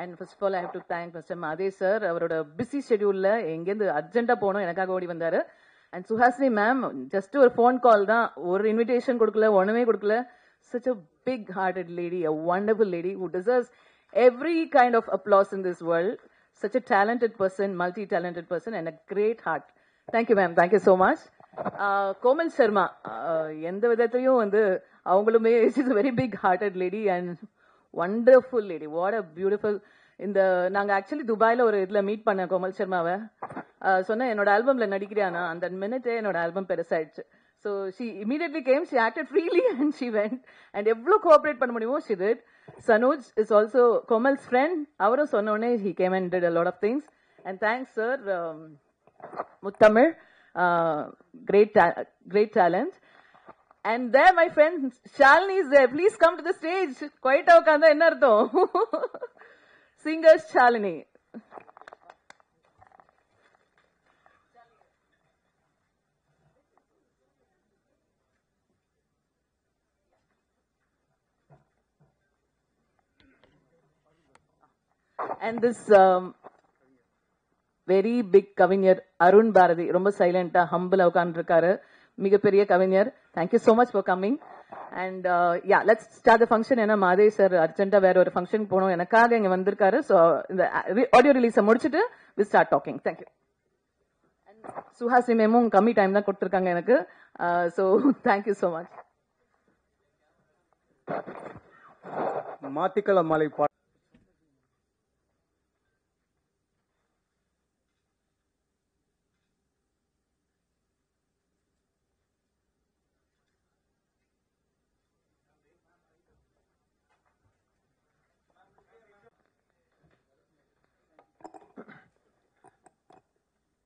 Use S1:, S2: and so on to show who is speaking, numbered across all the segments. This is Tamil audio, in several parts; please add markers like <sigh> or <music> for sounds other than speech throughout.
S1: And first of all I have to thank mister Madhe sir அவரோட பிஸி ஷெடியூலில் எங்கேருந்து அர்ஜென்ட்டாக போகணும் எனக்காக ஓடி வந்தார் அண்ட் சுஹாசினி மேம் ஜஸ்ட் ஒரு ஃபோன் கால் தான் ஒரு இன்விடேஷன் கொடுக்கல ஒன்றுமே கொடுக்கல such a big hearted lady a wonderful lady who deserves every kind of applause in this world such a talented person multi talented person and a great heart thank you ma'am thank you so much Komal Sharma எந்த விதத்தையும் வந்து அவங்களுமே it's is very big hearted lady and wonderful lady what a beautiful இந்த நாங்க ஆக்சுவலி துபாயில் ஒரு இதில் மீட் பண்ண கோமல் சர்மாவை. சொன்னேன் என்னோட ஆல்பம்ல நடிக்கிறியானா? அந்த மினிட்டே என்னோட album பெருசாயிடுச்சு. So she immediately came she acted freely and she went and எவ்வளோ கோஆப்ரேட் பண்ண முடியுமோ she did Sanoj is also Komal's friend அவரும் சொன்னோடனே he came and did a lot of things and thanks sir Muthamizh great great talent and there my friend Shalini is there please come to the stage குவைட்டா உட்காந்தா என்ன அர்த்தம் singer Shalini and this very big கவிஞர் அருண் பாரதி ரொம்ப சைலண்டா ஹம்பிளா உட்காந்துருக்காரு இருக்காரு மிகப்பெரிய கவிஞர். Thank you so much for coming and yeah let's start function ஏன்னா மாதே சார் அர்ஜென்டா வேற ஒரு ஃபங்க்ஷன் போகணும். எனக்காக இங்க வந்திருக்காரு. ஸோ இந்த uh, ஆடியோ ரிலீஸை முடிச்சுட்டு we start talking thank you Suhasini மேமும் கம்மி டைம் தான் கொடுத்துருக்காங்க எனக்கு. So thank you so much
S2: மாத்திக்கல மாலை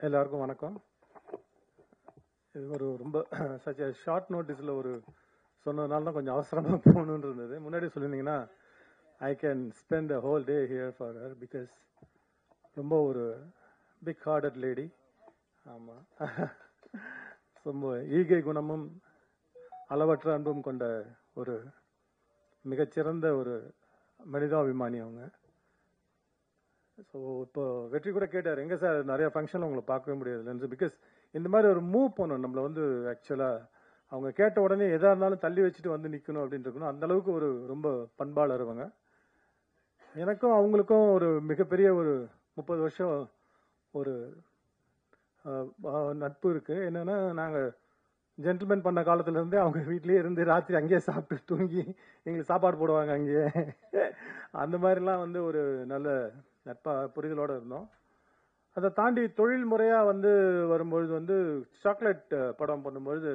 S2: எல்லாருக்கும் வணக்கம். இது ஒரு ரொம்ப சச் ஷார்ட் நோட்டீஸில் ஒரு சொன்னதுனால தான் கொஞ்சம் அவசரமாக <laughs> போகணுன்னு இருந்தது. முன்னாடி சொல்லியிருந்தீங்கன்னா I can spend a whole day here for her because ரொம்ப ஒரு பிக் ஹார்டட் லேடி ஆமாம் ரொம்ப ஈகை குணமும் அளவற்ற அன்பும் கொண்ட ஒரு மிகச்சிறந்த ஒரு மனிதாபிமானி அவங்க. ஸோ இப்போ வெற்றி கூட கேட்டார். எங்கே சார் நிறைய ஃபங்க்ஷனில் உங்களை பார்க்கவே முடியாது பிகாஸ் இந்த மாதிரி ஒரு மூவ் பண்ணணும் நம்மளை வந்து ஆக்சுவலாக அவங்க கேட்ட உடனே எதாக இருந்தாலும் தள்ளி வச்சுட்டு வந்து நிற்கணும் அப்படின்னு இருக்கணும். அந்த அளவுக்கு ஒரு ரொம்ப பண்பாளர் அவங்க. எனக்கும் அவங்களுக்கும் ஒரு மிகப்பெரிய ஒரு முப்பது வருஷம் ஒரு நட்பு இருக்குது என்னென்னா நாங்கள் ஜென்டில்மேன் பண்ண காலத்துலேருந்தே அவங்க வீட்லேயே இருந்து ராத்திரி அங்கேயே சாப்பிட்டு தூங்கி எங்களுக்கு சாப்பாடு போடுவாங்க அங்கேயே. அந்த மாதிரிலாம் வந்து ஒரு நல்ல நட்பா புரிதலோடு இருந்தோம். அதை தாண்டி தொழில் முறையாக வந்து வரும்பொழுது வந்து சாக்லேட் படம் பண்ணும்பொழுது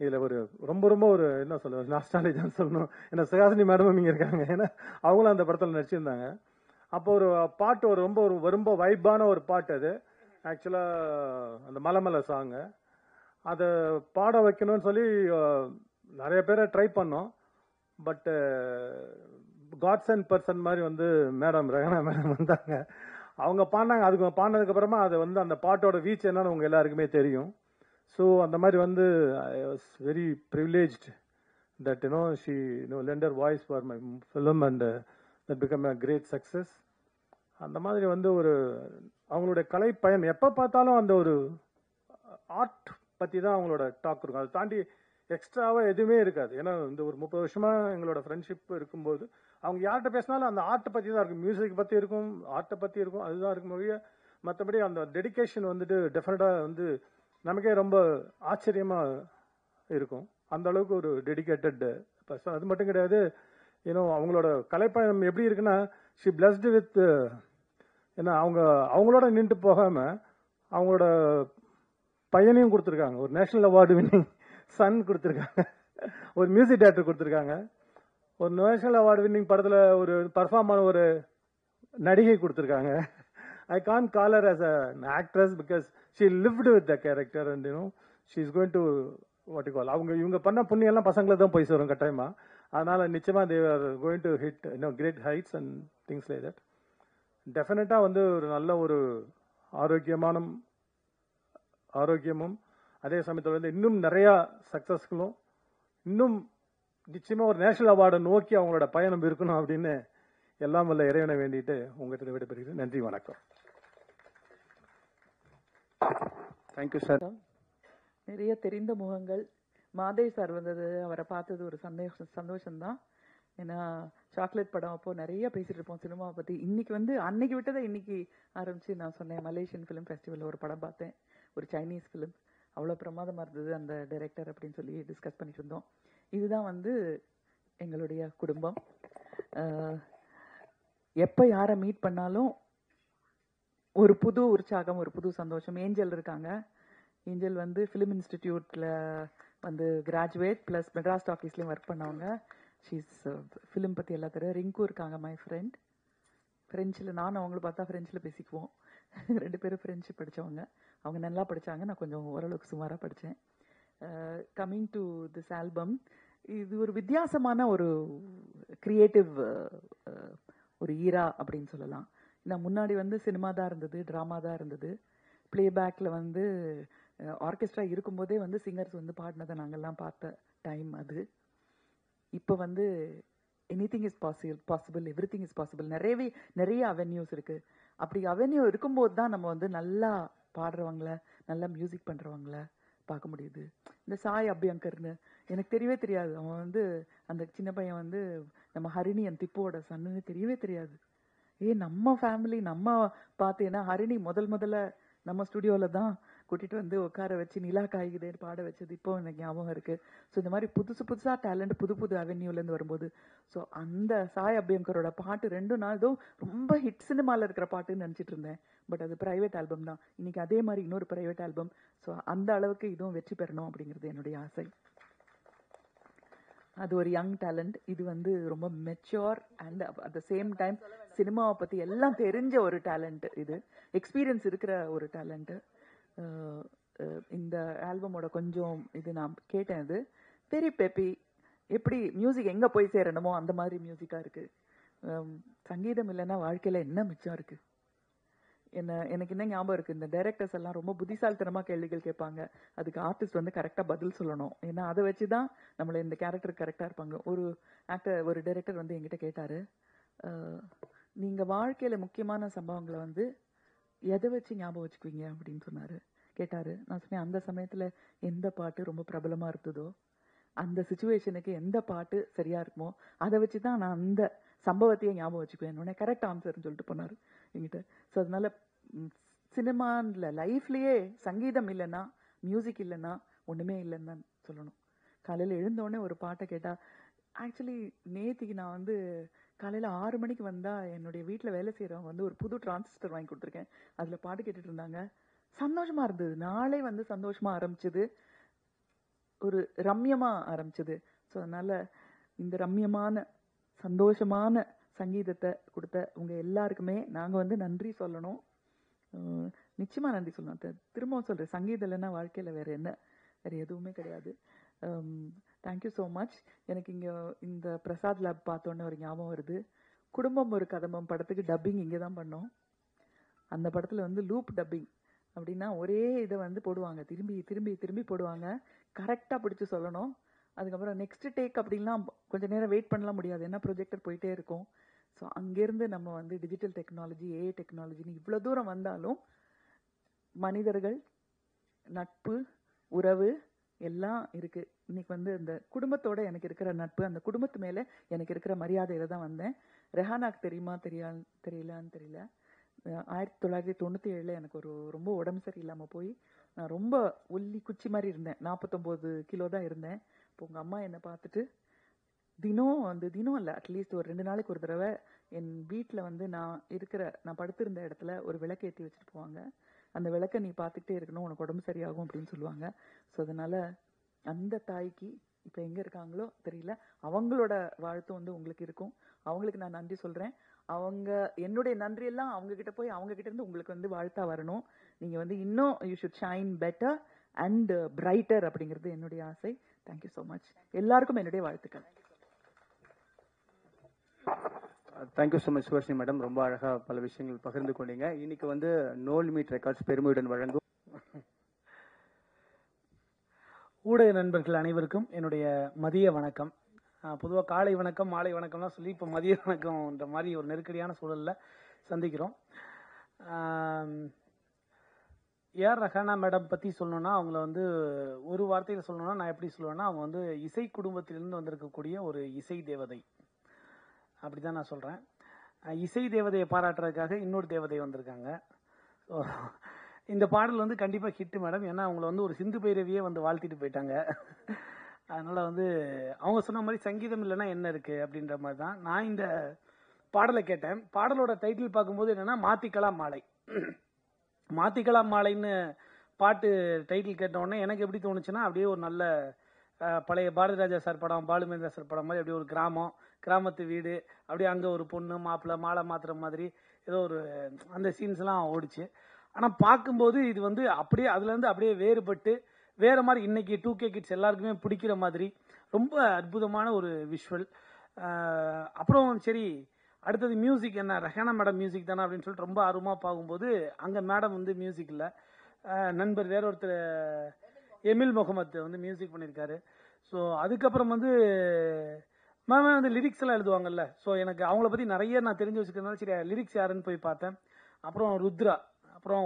S2: இதில் ஒரு ரொம்ப ரொம்ப ஒரு என்ன சொல்ல நாஸ்டாலஜான்னு சொல்லணும். ஏன்னா சுகாசினி மேடமும் இங்கே இருக்காங்க. ஏன்னா அவங்களும் அந்த படத்தில் நடிச்சிருந்தாங்க. அப்போ ஒரு பாட்டு ஒரு ரொம்ப ஒரு ரொம்ப வைப்பான ஒரு பாட்டு அது. ஆக்சுவலாக அந்த மலமலை சாங்கு அதை பாட வைக்கணும்னு சொல்லி நிறைய பேரை ட்ரை பண்ணோம். பட்டு காட்ஸ் அண்ட் பர்சன் மாதிரி வந்து மேடம் ரகனா மேடம் வந்தாங்க. அவங்க பாடினாங்க அதுக்கு பாடினதுக்கப்புறமா அது வந்து அந்த பாட்டோட வீச் என்னன்னு உங்க எல்லாருக்குமே தெரியும். ஸோ அந்த மாதிரி வந்து I was very privileged that you know she no lent her voice for my film and that become a great success அந்த மாதிரி வந்து ஒரு அவங்களுடைய கலை பயன் எப்போ பார்த்தாலும் அந்த ஒரு uh, ஆர்ட் பற்றி தான் அவங்களோட டாக் இருக்கும். அதை தாண்டி எக்ஸ்ட்ராவாக எதுவுமே இருக்காது. ஏன்னா இந்த ஒரு முப்பது வருஷமாக எங்களோட ஃப்ரெண்ட்ஷிப் இருக்கும்போது அவங்க யார்கிட்ட பேசினாலும் அந்த ஆர்ட்டை பற்றி தான் இருக்கும். மியூசிக் பற்றி இருக்கும் ஆர்ட்டை பற்றி இருக்கும் அதுதான் இருக்கும் ஒழிய மற்றபடி அந்த டெடிகேஷன் வந்துட்டு டெஃபினட்டாக வந்து நமக்கே ரொம்ப ஆச்சரியமாக இருக்கும். அந்த அளவுக்கு ஒரு டெடிகேட்டட் பர்சன் அது மட்டும் கிடையாது ஏன்னோ அவங்களோட கலைப்பயணம் எப்படி இருக்குன்னா ஷி பிளஸ்டு வித் ஏன்னா அவங்க அவங்களோட நின்று போகாமல் அவங்களோட பையனையும் கொடுத்துருக்காங்க. ஒரு நேஷனல் அவார்டு வின்னிங் சன் கொடுத்துருக்காங்க. ஒரு மியூசிக் டேரக்டர் கொடுத்துருக்காங்க. ஒரு நேஷனல் அவார்டு வின்னிங் படத்தில் ஒரு பர்ஃபார்ம் ஆன ஒரு நடிகை கொடுத்துருக்காங்க. I can call her as an actress because she lived with the character and you know she is going to what call அவங்க இவங்க பண்ண புண்ணியெல்லாம் பசங்களை தான் போய் சேரும் கட்டாயமா. அதனால நிச்சயமா they are going to hit you know great heights and things like that டெஃபினட்டாக வந்து ஒரு நல்ல ஒரு ஆரோக்கியமான ஆரோக்கியமும் அதே சமயத்தில் வந்து இன்னும் நிறைய சக்சஸ்களும் இன்னும் நிச்சயமா ஒரு நேஷனல் அவார்டை நோக்கி அவங்களோட பயணம் இருக்கணும் அப்படின்னு எல்லாம் வல்ல இறைவனை வேண்டிட்டு உங்ககிட்ட விடைபெறுகிறேன். நன்றி வணக்கம்.
S3: தேங்க்யூ சார்
S4: நிறைய தெரிந்த முகங்கள். மாதேவ் சார் வந்தது அவரை பார்த்தது ஒரு சந்தோஷம் சந்தோஷம்தான். ஏன்னா சாக்லேட் படம் அப்போ நிறைய பேசிட்டு இருப்போம் சினிமாவை பத்தி. இன்னைக்கு வந்து அன்னைக்கு விட்டதை இன்னைக்கு ஆரம்பிச்சு நான் சொன்னேன். மலேசியன் ஃபிலிம் ஃபெஸ்டிவல்ல ஒரு படம் பார்த்தேன். ஒரு சைனீஸ் ஃபிலிம் அவ்வளோ பிரமாதமாக இருந்தது அந்த டைரக்டர் அப்படின்னு சொல்லி டிஸ்கஸ் பண்ணிட்டு இருந்தோம். இதுதான் வந்து எங்களுடைய குடும்பம். எப்போ யாரை மீட் பண்ணாலும் ஒரு புது உற்சாகம் ஒரு புது சந்தோஷம். ஏஞ்சல் இருக்காங்க. ஏஞ்சல் வந்து ஃபிலிம் இன்ஸ்டிடியூட்டில் வந்து கிராஜுவேட் ப்ளஸ் மெட்ராஸ் ஆஃபீஸ்லேயும் ஒர்க் பண்ணவங்க. ஷீஸ் ஃபிலிம் பற்றி எல்லா தெரியும். ரிங்கு இருக்காங்க மை ஃப்ரெண்ட் ஃப்ரெஞ்சில் நானும் அவங்கள பார்த்தா ஃப்ரெஞ்சில் பேசிக்குவோம். <laughs> ரெண்டு பேரும் ஃப்ரெஞ்சு படிச்சவங்க. அவங்க நல்லா படிச்சாங்க. நான் கொஞ்சம் ஓரளவுக்கு சுமாராக படித்தேன் கம்மிங் டு திஸ் ஆல்பம் இது ஒரு வித்தியாசமான ஒரு கிரியேட்டிவ் ஒரு ஈரா அப்படின்னு சொல்லலாம். நான் முன்னாடி வந்து சினிமா தான் இருந்தது ட்ராமா தான் இருந்தது. பிளேபேக்கில் வந்து ஆர்கெஸ்ட்ரா இருக்கும்போதே வந்து சிங்கர்ஸ் வந்து பாடினதை நாங்கெல்லாம் பார்த்த டைம் அது. இப்போ வந்து anything is possible possible everything is possible நிறையவே நிறைய அவென்யூஸ் இருக்குது அப்படி அவென்யூ இருக்கும்போது தான் நம்ம வந்து நல்லா பாடுறவங்கள நல்லா மியூசிக் பண்ணுறவங்கள பார்க்க முடியுது. இந்த சாய் அபியங்கர்னு எனக்கு தெரியவே தெரியாது. அவன் வந்து அந்த சின்ன பையன் வந்து நம்ம ஹரிணி என் திப்போட சன்னு தெரியவே தெரியாது. ஏ நம்ம ஃபேமிலி நம்ம பார்த்தேன்னா ஹரிணி முதல் முதல்ல நம்ம ஸ்டுடியோவில் தான் கூட்டிட்டு வந்து உட்கார வச்சு நிலா காய்கிதேன்னு பாட வச்சது இப்போ எனக்கு ஞாபகம் இருக்கு. ஸோ இந்த மாதிரி புதுசு புதுசா டேலண்ட் புது புது அவென்யூல இருந்து வரும்போது ஸோ அந்த சாய் அபியங்கரோட பாட்டு ரெண்டு நாள் ஏதோ ரொம்ப ஹிட் சினிமால இருக்கிற பாட்டுன்னு நினைச்சிட்டு இருந்தேன். பட் அது பிரைவேட் ஆல்பம் தான். இன்னைக்கு அதே மாதிரி இன்னொரு பிரைவேட் ஆல்பம் ஸோ அந்த அளவுக்கு இதுவும் வெற்றி பெறணும் அப்படிங்கிறது என்னுடைய ஆசை. அது ஒரு யங் டேலண்ட் இது வந்து ரொம்ப mature and at the same time சினிமாவை பற்றி எல்லாம் தெரிஞ்ச ஒரு டேலண்ட் இது. எக்ஸ்பீரியன்ஸ் இருக்கிற ஒரு டேலண்ட்டு இந்த ஆல்பமோட கொஞ்சம் இது நான் கேட்டேன் இது பெரி பெப்பி எப்படி மியூசிக் எங்கே போய் சேரணுமோ அந்த மாதிரி மியூசிக்காக இருக்குது சங்கீதம் இல்லைன்னா வாழ்க்கையில் என்ன மிச்சம் இருக்குது என்ன எனக்கு என்ன ஞாபகம் இருக்குது இந்த டைரக்டர்ஸ் எல்லாம் ரொம்ப புத்திசாலித்தனமாக கேள்விகள் கேட்பாங்க. அதுக்கு ஆர்டிஸ்ட் வந்து கரெக்டாக பதில் சொல்லணும். ஏன்னா அதை வச்சு தான் நம்மளை இந்த கேரக்டர் கரெக்டாக இருப்பாங்க. ஒரு ஆக்டர் ஒரு டைரக்டர் வந்து என்கிட்ட கேட்டார் நீங்கள் வாழ்க்கையில் முக்கியமான சம்பவங்களை வந்து எதை வச்சு ஞாபகம் வச்சுக்குவீங்க அப்படின்னு சொன்னாரு. கேட்டாரு நான் சொன்னேன் அந்த சமயத்துல எந்த பாட்டு ரொம்ப பிரபலமா இருந்ததோ அந்த சுச்சுவேஷனுக்கு எந்த பாட்டு சரியா இருக்குமோ அதை வச்சு தான் நான் அந்த சம்பவத்தையே ஞாபகம் வச்சுக்குவேன். உடனே கரெக்ட் ஆன்சர்னு சொல்லிட்டு போனார் எங்கிட்ட ஸோ அதனால சினிமான்ல லைஃப்லயே சங்கீதம் இல்லைன்னா மியூசிக் இல்லைன்னா ஒண்ணுமே இல்லைன்னு தான் சொல்லணும். காலையில் எழுந்தோடனே ஒரு பாட்டை கேட்டால் ஆக்சுவலி நேத்திக்கு நான் வந்து காலையில ஆறு மணிக்கு வந்தா என்னுடைய வீட்டில் வேலை செய்யறவங்க வந்து ஒரு புது டிரான்சிஸ்டர் வாங்கி கொடுத்துருக்கேன். அதுல பாட்டு கேட்டுட்டு இருந்தாங்க. சந்தோஷமா இருந்தது. நாளே வந்து சந்தோஷமா ஆரம்பிச்சது. ஒரு ரம்யமா ஆரம்பிச்சது. ஸோ அதனால இந்த ரம்யமான சந்தோஷமான சங்கீதத்தை கொடுத்த உங்க எல்லாருக்குமே நாங்க வந்து நன்றி சொல்லணும். நிச்சயமாக நிச்சயமா நன்றி சொல்லணும். திரும்பவும் சொல்றேன். சங்கீதம் இல்லைன்னா வாழ்க்கையில வேற என்ன? வேற எதுவுமே கிடையாது. தேங்க்யூ ஸோ மச் எனக்கு இங்கே இந்த பிரசாத் லேப் பார்த்தோன்னே ஒரு ஞாபகம் வருது. குடும்பம் ஒரு கதம்பம் படத்துக்கு டப்பிங் இங்கே தான் பண்ணோம். அந்த படத்தில் வந்து லூப் டப்பிங் அப்படின்னா ஒரே இதை வந்து போடுவாங்க. திரும்பி திரும்பி திரும்பி போடுவாங்க. கரெக்டாக பிடிச்சி சொல்லணும். அதுக்கப்புறம் நெக்ஸ்ட் டேக் அப்படின்லாம் கொஞ்ச நேரம் வெயிட் பண்ணலாம் முடியாது. ஏன்னா ப்ரொஜெக்டர் போயிட்டே இருக்கும். ஸோ அங்கேருந்து நம்ம வந்து டிஜிட்டல் டெக்னாலஜி ஏஐ டெக்னாலஜின்னு இவ்வளோ தூரம் வந்தாலும் மனிதர்கள் நட்பு உறவு எல்லாம் இருக்கு. இன்னைக்கு வந்து இந்த குடும்பத்தோட எனக்கு இருக்கிற நட்பு அந்த குடும்பத்து மேல எனக்கு இருக்கிற மரியாதையில தான் வந்தேன். ரெஹானாக்கு தெரியுமா? தெரியா தெரியலான்னு தெரியல. ஆயிரத்தி தொள்ளாயிரத்தி தொண்ணூத்தி ஏழுல எனக்கு ஒரு ரொம்ப உடம்பு சரியில்லாம போய் நான் ரொம்ப ஒல்லி குச்சி மாதிரி இருந்தேன். நாற்பத்தொம்போது கிலோ தான் இருந்தேன். இப்போ உங்க அம்மா என்னை பார்த்துட்டு தினம் வந்து தினம் இல்லை அட்லீஸ்ட் ஒரு ரெண்டு நாளைக்கு ஒரு தடவை என் வீட்டில் வந்து நான் இருக்கிற நான் படுத்திருந்த இடத்துல ஒரு விளக்கேற்றி வச்சுட்டு போவாங்க. அந்த விளக்கை நீ பார்த்துக்கிட்டே இருக்கணும் உனக்கு உடம்பு சரியாகும் அப்படின்னு சொல்லுவாங்க. ஸோ அதனால அந்த தாய்க்கு இப்போ எங்கே இருக்காங்களோ தெரியல. அவங்களோட வாழ்த்து வந்து உங்களுக்கு இருக்கும். அவங்களுக்கு நான் நன்றி சொல்கிறேன் அவங்க என்னுடைய நன்றி எல்லாம் அவங்க கிட்ட போய் அவங்க கிட்ட இருந்து உங்களுக்கு வந்து வாழ்த்தா வரணும். நீங்கள் வந்து இன்னும் you should shine better and brighter அப்படிங்கிறது என்னுடைய ஆசை. தேங்க்யூ ஸோ மச் எல்லாருக்கும் என்னுடைய வாழ்த்துக்கள்.
S3: Thank you so much Suvarshi madam ரொம்ப அழகாக பல விஷயங்கள் பகிர்ந்து கொண்டீங்க. இன்னைக்கு வந்து நோ லிமிட் ரெக்கார்ட்ஸ் பெருமையுடன் வழங்கும்.
S5: ஊடக நண்பர்கள் அனைவருக்கும் என்னுடைய மதிய வணக்கம். பொதுவாக காலை வணக்கம் மாலை வணக்கம்லாம் சொல்லி இப்போ மதிய வணக்கம்ன்ற மாதிரி ஒரு நெருக்கடியான சூழலில் சந்திக்கிறோம். ஏஆர் ரஹானா மேடம் பற்றி சொல்லணும்னா அவங்கள வந்து ஒரு வார்த்தையில் சொல்லணும்னா நான் எப்படி சொல்லுவேன்னா அவங்க வந்து இசை குடும்பத்திலிருந்து வந்திருக்கக்கூடிய ஒரு இசை தேவதை. அப்படி தான் நான் சொல்கிறேன் இசை தேவதையை பாராட்டுறதுக்காக இன்னொரு தேவதை வந்திருக்காங்க. ஸோ இந்த பாடல் வந்து கண்டிப்பாக ஹிட்டு மேடம் ஏன்னா அவங்கள வந்து ஒரு சிந்து பைரவியே வந்து வாழ்த்திட்டு போயிட்டாங்க. அதனால் வந்து அவங்க சொன்ன மாதிரி சங்கீதம் இல்லைன்னா என்ன இருக்குது அப்படின்ற மாதிரி தான் நான் இந்த பாடலை கேட்டேன். பாடலோட டைட்டில் பார்க்கும்போது என்னென்னா மாத்திக்கலாம் மாலை. மாத்திக்கலாம் மாலைன்னு பாட்டு டைட்டில் கேட்டவுடனே எனக்கு எப்படி தோணுச்சுன்னா அப்படியே ஒரு நல்ல பழைய பாரதிராஜா சார் படம் பாலுமேந்திரா சார் படம் மாதிரி அப்படியே ஒரு கிராமம். கிராமத்து வீடு அப்படியே அங்கே ஒரு பொண்ணு மாப்பிள்ளை மாலை மாத்துற மாதிரி ஏதோ ஒரு அந்த சீன்ஸ்லாம் ஓடிச்சு. ஆனால் பார்க்கும்போது இது வந்து அப்படியே அதுலேருந்து அப்படியே வேறுபட்டு வேறு மாதிரி இன்னைக்கு டூ கே கிட்ஸ் எல்லாருக்குமே பிடிக்கிற மாதிரி ரொம்ப அற்புதமான ஒரு விஷுவல் அப்புறம் சரி அடுத்தது மியூசிக் என்ன? ரஹானா மேடம் மியூசிக் தானே அப்படின்னு சொல்லிட்டு ரொம்ப ஆர்வமாக பார்க்கும்போது அங்கே மேடம் வந்து மியூசிக் இல்லை. நண்பர் வேற ஒருத்தர் எமில் முகமது வந்து மியூசிக் பண்ணியிருக்காரு ஸோ அதுக்கப்புறம் வந்து மேம் வந்து லிரிக்ஸ் எல்லாம் எழுதுவாங்கல்ல. ஸோ எனக்கு அவங்கள பற்றி நிறைய நான் தெரிஞ்சு வச்சுக்கிறதுனால சரி லிரிக்ஸ் யாருன்னு போய் பார்த்தேன். அப்புறம் ருத்ரா அப்புறம்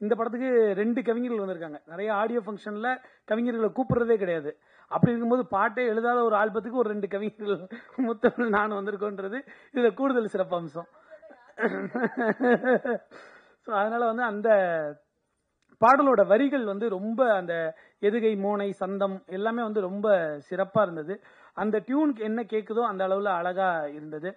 S5: இந்த படத்துக்கு ரெண்டு கவிஞர்கள் வந்திருக்காங்க. நிறைய ஆடியோ ஃபங்க்ஷனில் கவிஞர்களை கூப்பிடுறதே கிடையாது. அப்படி இருக்கும்போது பாட்டே எழுதாத ஒரு ஆல்பத்துக்கு ஒரு ரெண்டு கவிஞர்கள் <laughs> முத்தமிழ் நான் வந்திருக்கோன்றது இதில் கூடுதல் சிறப்பம்சம். <laughs> ஸோ அதனால் வந்து அந்த பாடலோட வரிகள் வந்து ரொம்ப அந்த எதுகை மோனை சந்தம் எல்லாமே வந்து ரொம்ப சிறப்பாக இருந்தது. அந்த டியூனுக்கு என்ன கேட்குதோ அந்த அளவில் அழகாக இருந்தது.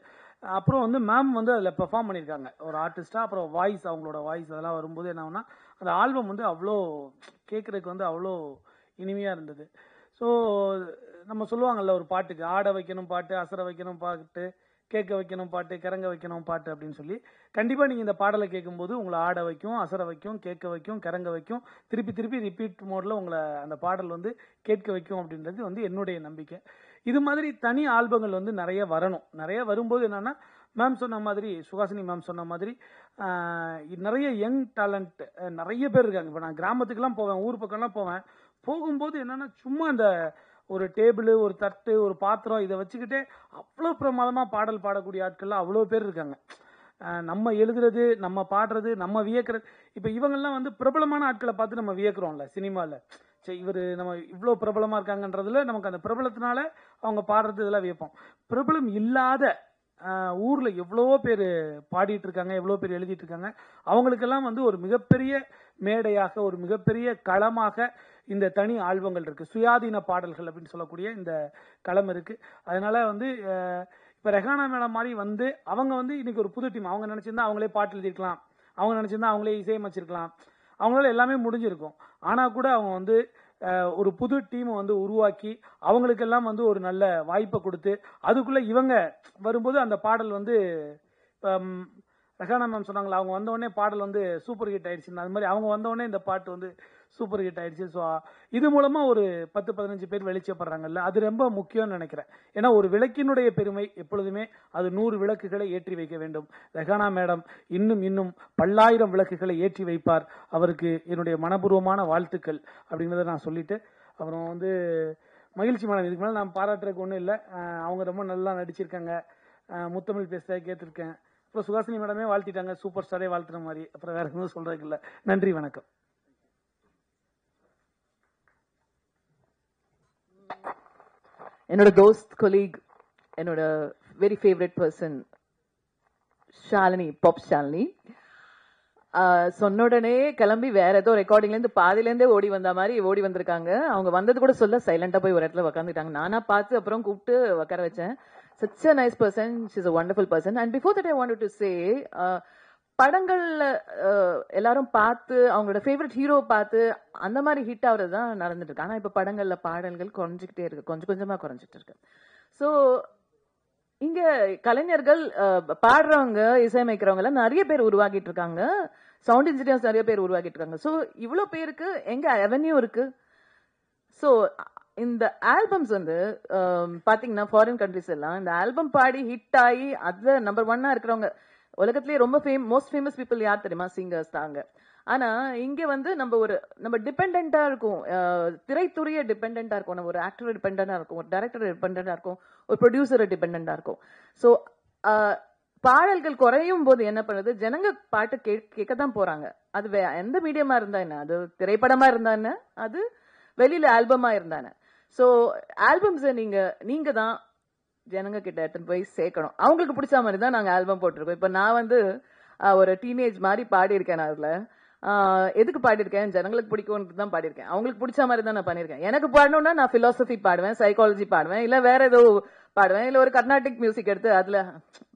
S5: அப்புறம் வந்து மேம் வந்து அதில் பெர்ஃபார்ம் பண்ணியிருக்காங்க. ஒரு ஆர்டிஸ்ட்டாக அப்புறம் வாய்ஸ் அவங்களோட வாய்ஸ் அதெல்லாம் வரும்போது என்ன ஆகும்னா அந்த ஆல்பம் வந்து அவ்வளோ கேட்குறதுக்கு வந்து அவ்வளோ இனிமையாக இருந்தது. ஸோ நம்ம சொல்லுவாங்கல்ல ஒரு பாட்டுக்கு ஆட வைக்கணும் பாட்டு அசர வைக்கணும் பாட்டு கேட்க வைக்கணும் பாட்டு கிறங்க வைக்கணும் பாட்டு அப்படின்னு சொல்லி கண்டிப்பாக நீங்கள் இந்த பாடலை கேட்கும்போது உங்களை ஆட வைக்கும் அசர வைக்கும் கேட்க வைக்கும் கிறங்க வைக்கும் திருப்பி திருப்பி ரிப்பீட் மோடில் உங்களை அந்த பாடல் வந்து கேட்க வைக்கும் அப்படின்றது வந்து என்னுடைய நம்பிக்கை. இது மாதிரி தனி ஆல்பங்கள் வந்து நிறைய வரணும். நிறைய வரும்போது என்னென்னா மேம் சொன்ன மாதிரி சுகாசினி மேம் சொன்ன மாதிரி நிறைய யங் டேலண்ட் நிறைய பேர் இருக்காங்க. இப்போ நான் கிராமத்துக்கெல்லாம் போவேன் ஊர் பக்கம்லாம் போவேன். போகும்போது என்னென்னா சும்மா அந்த ஒரு டேபிள் ஒரு தட்டு ஒரு பாத்திரம் இதை வச்சுக்கிட்டே அவ்வளோ பிரமாதமாக பாடல் பாடக்கூடிய ஆட்கள்லாம் அவ்வளோ பேர் இருக்காங்க. நம்ம எழுதுறது நம்ம பாடுறது நம்ம வியக்கிறது. இப்போ இவங்கெல்லாம் வந்து பிரபலமான ஆட்களை பார்த்து நம்ம வியக்கிறோம்ல சினிமாவில் சரி இவர் நம்ம இவ்வளோ பிரபலமாக இருக்காங்கன்றதுல நமக்கு அந்த பிரபலத்தினால அவங்க பாடுறது இதெல்லாம் வியப்போம். பிரபலம் இல்லாத ஊரில் ஊர்ல எவ்வளவோ பேர் பாடிட்டு இருக்காங்க எவ்வளோ பேர் எழுதிட்டு இருக்காங்க. அவங்களுக்கெல்லாம் வந்து ஒரு மிகப்பெரிய மேடையாக ஒரு மிகப்பெரிய களமாக இந்த தனி ஆல்பங்கள் இருக்கு. சுயாதீன பாடல்கள் அப்படின்னு சொல்லக்கூடிய இந்த களம் இருக்கு. அதனால வந்து இப்போ ரெஹானா மேடம் மாதிரி வந்து அவங்க வந்து இன்னைக்கு ஒரு புது டீம் அவங்க நினைச்சிருந்தா அவங்களே பாட்டு எழுதிருக்கலாம் அவங்க நினைச்சிருந்தா அவங்களே இசையமைச்சிருக்கலாம். அவங்களால எல்லாமே முடிஞ்சிருக்கும். ஆனால் கூட அவங்க வந்து ஒரு புது டீமை வந்து உருவாக்கி அவங்களுக்கெல்லாம் வந்து ஒரு நல்ல வாய்ப்பை கொடுத்து அதுக்குள்ளே இவங்க வரும்போது அந்த பாடல் வந்து இப்போ ரஹானா மேம் சொன்னாங்களா அவங்க வந்த பாடல் வந்து சூப்பர் ஹிட் ஆயிடுச்சு அது மாதிரி அவங்க வந்த இந்த பாட்டு வந்து சூப்பர் ஹிட் ஆயிடுச்சு. ஸோ இது மூலமா ஒரு பத்து பதினஞ்சு பேர் வெளிச்சப்படுறாங்கல்ல அது ரொம்ப முக்கியம்னு நினைக்கிறேன். ஏன்னா ஒரு விளக்கினுடைய பெருமை எப்பொழுதுமே அது நூறு விளக்குகளை ஏற்றி வைக்க வேண்டும். ரெஹானா மேடம் இன்னும் இன்னும் பல்லாயிரம் விளக்குகளை ஏற்றி வைப்பார். அவருக்கு என்னுடைய மனப்பூர்வமான வாழ்த்துக்கள் அப்படிங்கிறத நான் சொல்லிட்டு அப்புறம் வந்து மகிழ்ச்சி மேடம் இதுக்கு மேலே நான் பாராட்டுறதுக்கு ஒன்றும் இல்லை. அவங்க ரொம்ப நல்லா நடிச்சிருக்காங்க. முத்தமிழ் பேச கேட்டிருக்கேன். அப்புறம் சுகாசினி மேடமே வாழ்த்திட்டாங்க. சூப்பர் ஸ்டாரே வாழ்த்துற மாதிரி. அப்புறம் வேற எதுவும் சொல்றதுக்கு இல்லை. நன்றி வணக்கம்.
S1: என்னோட தோஸ்த் கொலீக் என்னோட very favourite person Shalini pop Shalini சொன்ன உடனே கிளம்பி வேற ஏதோ ரெக்கார்டிங்லேருந்து பாதிலேருந்தே ஓடி வந்த மாதிரி ஓடி வந்திருக்காங்க. அவங்க வந்தது கூட சொல்ல சைலண்டாக போய் ஒரு இடத்துல உட்காந்துட்டாங்க நானா பார்த்து அப்புறம் கூப்பிட்டு உட்கார வச்சேன். Such a nice person she's a wonderful person and before that I want to say படங்கள்ல எல்லாரும் பார்த்து அவங்களோட ஃபேவரட் ஹீரோ பார்த்து அந்த மாதிரி ஹிட் ஆகுறது தான் நடந்துட்டு இருக்கு ஆனா இப்ப படங்கள்ல பாடல்கள் குறைஞ்சிக்கிட்டே இருக்கு. கொஞ்சம் கொஞ்சமா குறைஞ்சிட்டு இருக்கு. ஸோ இங்க கலைஞர்கள் பாடுறவங்க இசையமைக்கிறவங்க எல்லாம் நிறைய பேர் உருவாக்கிட்டு இருக்காங்க. சவுண்ட் இன்ஜினியர்ஸ் நிறைய பேர் உருவாக்கிட்டு இருக்காங்க. ஸோ இவ்வளோ பேருக்கு எங்க அவென்யூ இருக்கு? ஸோ இந்த ஆல்பம்ஸ் வந்து பார்த்தீங்கன்னா ஃபாரின் கண்ட்ரிஸ் எல்லாம் இந்த ஆல்பம் பாடி ஹிட் ஆகி அதில் நம்பர் ஒன்னா இருக்கிறவங்க உலகத்திலேயே ரொம்ப ஃபேம் மோஸ்ட் ஃபேமஸ் பீப்புள் யார் தெரியுமா? சிங்கர்ஸ் தாங்க ஆனா இங்க வந்து நம்ம ஒரு நம்ம டிபெண்டா இருக்கும். திரைத்துறைய டிபெண்டா இருக்கும். நம்ம ஒரு ஆக்டர் டிபெண்டா இருக்கும். ஒரு டைரக்டர் டிபெண்டா இருக்கும். ஒரு ப்ரொடியூசர் டிபெண்டா இருக்கும். ஸோ பாடல்கள் குறையும் போது என்ன பண்ணுது? ஜனங்க பாட்டு கேட்க தான் போறாங்க. அது வே- எந்த மீடியமா இருந்தா என்ன? அது திரைப்படமா இருந்தா என்ன? அது வெளியில ஆல்பமா இருந்தா என்ன? ஸோ ஆல்பம்ஸை நீங்க நீங்க தான் ஜனங்க கிட்ட எடுத்துன்னு போய் சேர்க்கணும். அவங்களுக்கு பிடிச்ச மாதிரி தான் நாங்கள் ஆல்பம் போட்டிருக்கோம். இப்போ நான் வந்து ஒரு டீனேஜ் மாதிரி பாடியிருக்கேன் நான் அதுல. எதுக்கு பாடியிருக்கேன்? ஜனங்களுக்கு பிடிக்கும்னு தான் பாடியிருக்கேன். அவங்களுக்கு பிடிச்ச மாதிரி தான் நான் பண்ணியிருக்கேன். எனக்கு பாடணும்னா நான் ஃபிலோசஃபி பாடுவேன் சைக்காலஜி பாடுவேன் இல்லை வேற ஏதோ பாடுவேன் இல்லை ஒரு கர்நாடிக் மியூசிக் எடுத்து அதுல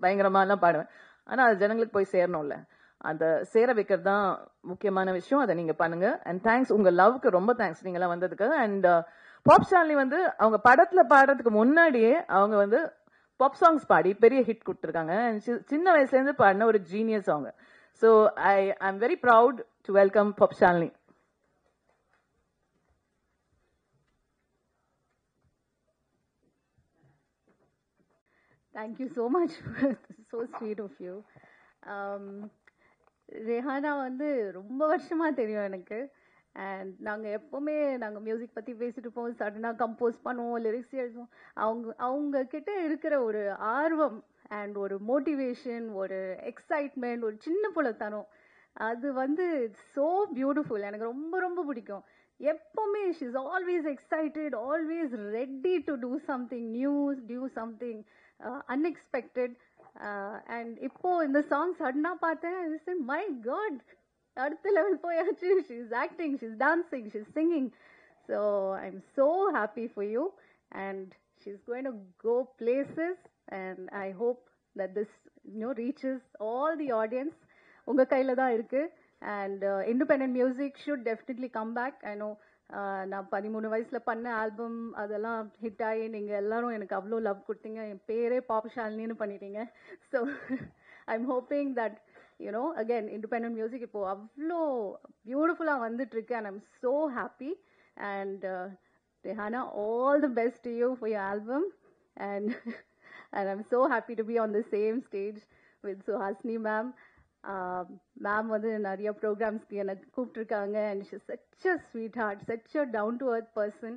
S1: பயங்கரமா எல்லாம் பாடுவேன். ஆனா அது ஜனங்களுக்கு போய் சேரணும்ல. அந்த சேர வைக்கிறது தான் முக்கியமான விஷயம். அதை நீங்கள் பண்ணுங்க. அண்ட் தேங்க்ஸ் உங்கள் லவ்க்கு ரொம்ப தேங்க்ஸ் நீங்களாம் எல்லாம் வந்ததுக்கு. அண்ட் பாப் ஸ்டான்லி வந்து அவங்க படத்துல பாடுறதுக்கு முன்னாடியே அவங்க வந்து பாப் சாங்ஸ் பாடி பெரிய ஹிட் கொடுத்துருக்காங்க. சின்ன வயசுல இருந்து பாடின ஒரு ஜீனியஸ் அவங்க. So I I am very proud to welcome pop Stanley
S6: thank you so much so sweet of you Rehana வந்து ரொம்ப வருஷமா தெரியும் எனக்கு. அண்ட் நாங்கள் எப்போவுமே நாங்கள் மியூசிக் பற்றி பேசிட்டு இருப்போம். சடனாக கம்போஸ் பண்ணுவோம் லிரிக்ஸ் எழுதுவோம். அவங்க அவங்கக்கிட்ட இருக்கிற ஒரு ஆர்வம் அண்ட் ஒரு மோட்டிவேஷன் ஒரு எக்ஸைட்மெண்ட் ஒரு சின்ன புலத்தனம் அது வந்து ஸோ பியூட்டிஃபுல் எனக்கு ரொம்ப ரொம்ப பிடிக்கும். எப்போவுமே she is always excited always ready to do something news do something unexpected and இப்போது இந்த சாங் சடனாக பார்த்தேன். மை காட் அடுத்த லெவல் போயாச்சு. She's acting she's dancing she's singing so I am so happy for you and she is going to go places and I hope that this you know reaches all the audience உங்கள் கையில் தான் இருக்குது and independent music should definitely come back I no நான் பதிமூணு வயசில் பண்ண ஆல்பம் அதெல்லாம் ஹிட் ஆகி நீங்கள் எல்லாரும் எனக்கு அவ்வளோ லவ் கொடுத்தீங்க. என் பேரே பாப் ஷாலினின்னு பண்ணிட்டீங்க. So I am hoping that you know again independent music இப்போ அவ்வளோ பியூட்டிஃபுல்லாக வந்துட்டு இருக்கு and I'm so happy and Rehana, all the best to you for your album, and <laughs> and I'm so happy to be on the same stage with Suhasini ma'am. Ma'am வந்து நிறைய ப்ரோக்ராம்ஸ்க்கு எனக்கு கூப்பிட்டுருக்காங்க. And she such a sweet heart such a down to earth person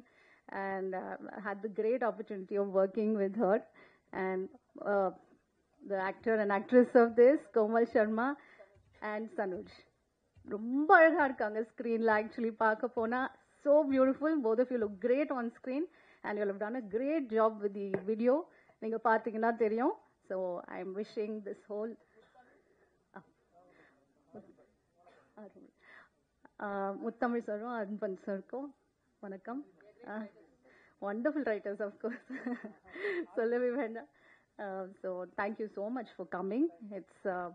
S6: and had the great opportunity of working with her and the actor and actress of this Komal Sharma and Sanuj ரொம்ப அழகாக இருக்காங்க ஸ்க்ரீனில் ஆக்சுவலி பார்க்க போனால் so beautiful both of you look great on screen and you love done a great job with the video நீங்கள் பார்த்தீங்கன்னா தெரியும் so I am wishing this whole Muthamizh சாரும் அன்பன் சாருக்கும் வணக்கம் ஒண்டர்ஃபுல் ரைட்டர்ஸ் ஆஃப்கோர்ஸ் சொல்லவே வேண்டாம் so thank you so much for coming it's uh,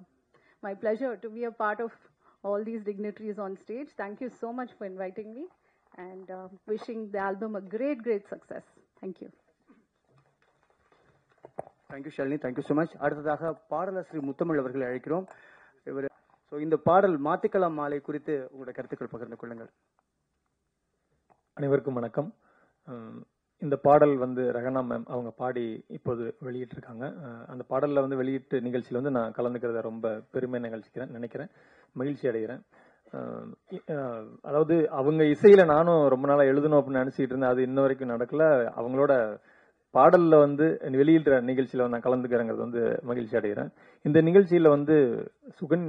S6: my pleasure to be a part of all these dignitaries on stage thank you so much for inviting me and uh, wishing the album a great great success thank you
S3: thank you Shalini thank you so much அடுத்ததாக பாடலாசிரியர் முத்தமிழ் அவர்களை அழைக்கிறோம் இவர் ஸோ இந்த பாடல் மாத்திக்கலாம் மாலை குறித்து உங்களோட கருத்துக்கள் பகிர்ந்து கொள்ளுங்கள்
S7: அனைவருக்கும் வணக்கம் இந்த பாடல் வந்து ரஹனா மேம் அவங்க பாடி இப்போது வெளியிட்டிருக்காங்க. அந்த பாடலில் வந்து வெளியீட்டு நிகழ்ச்சியில் வந்து நான் கலந்துக்கிறத ரொம்ப பெருமை நிகழ்ச்சிக்கிறேன் நினைக்கிறேன். மகிழ்ச்சி அடைகிறேன். அதாவது அவங்க இசையில் நானும் ரொம்ப நாளாக எழுதணும் அப்படின்னு நினச்சிக்கிட்டு இருந்தேன். அது இன்ன வரைக்கும் நடக்கல. அவங்களோட பாடலில் வந்து வெளியிடுற நிகழ்ச்சியில் நான் கலந்துக்கிறேங்கிறது வந்து மகிழ்ச்சி அடைகிறேன். இந்த நிகழ்ச்சியில் வந்து சுகன்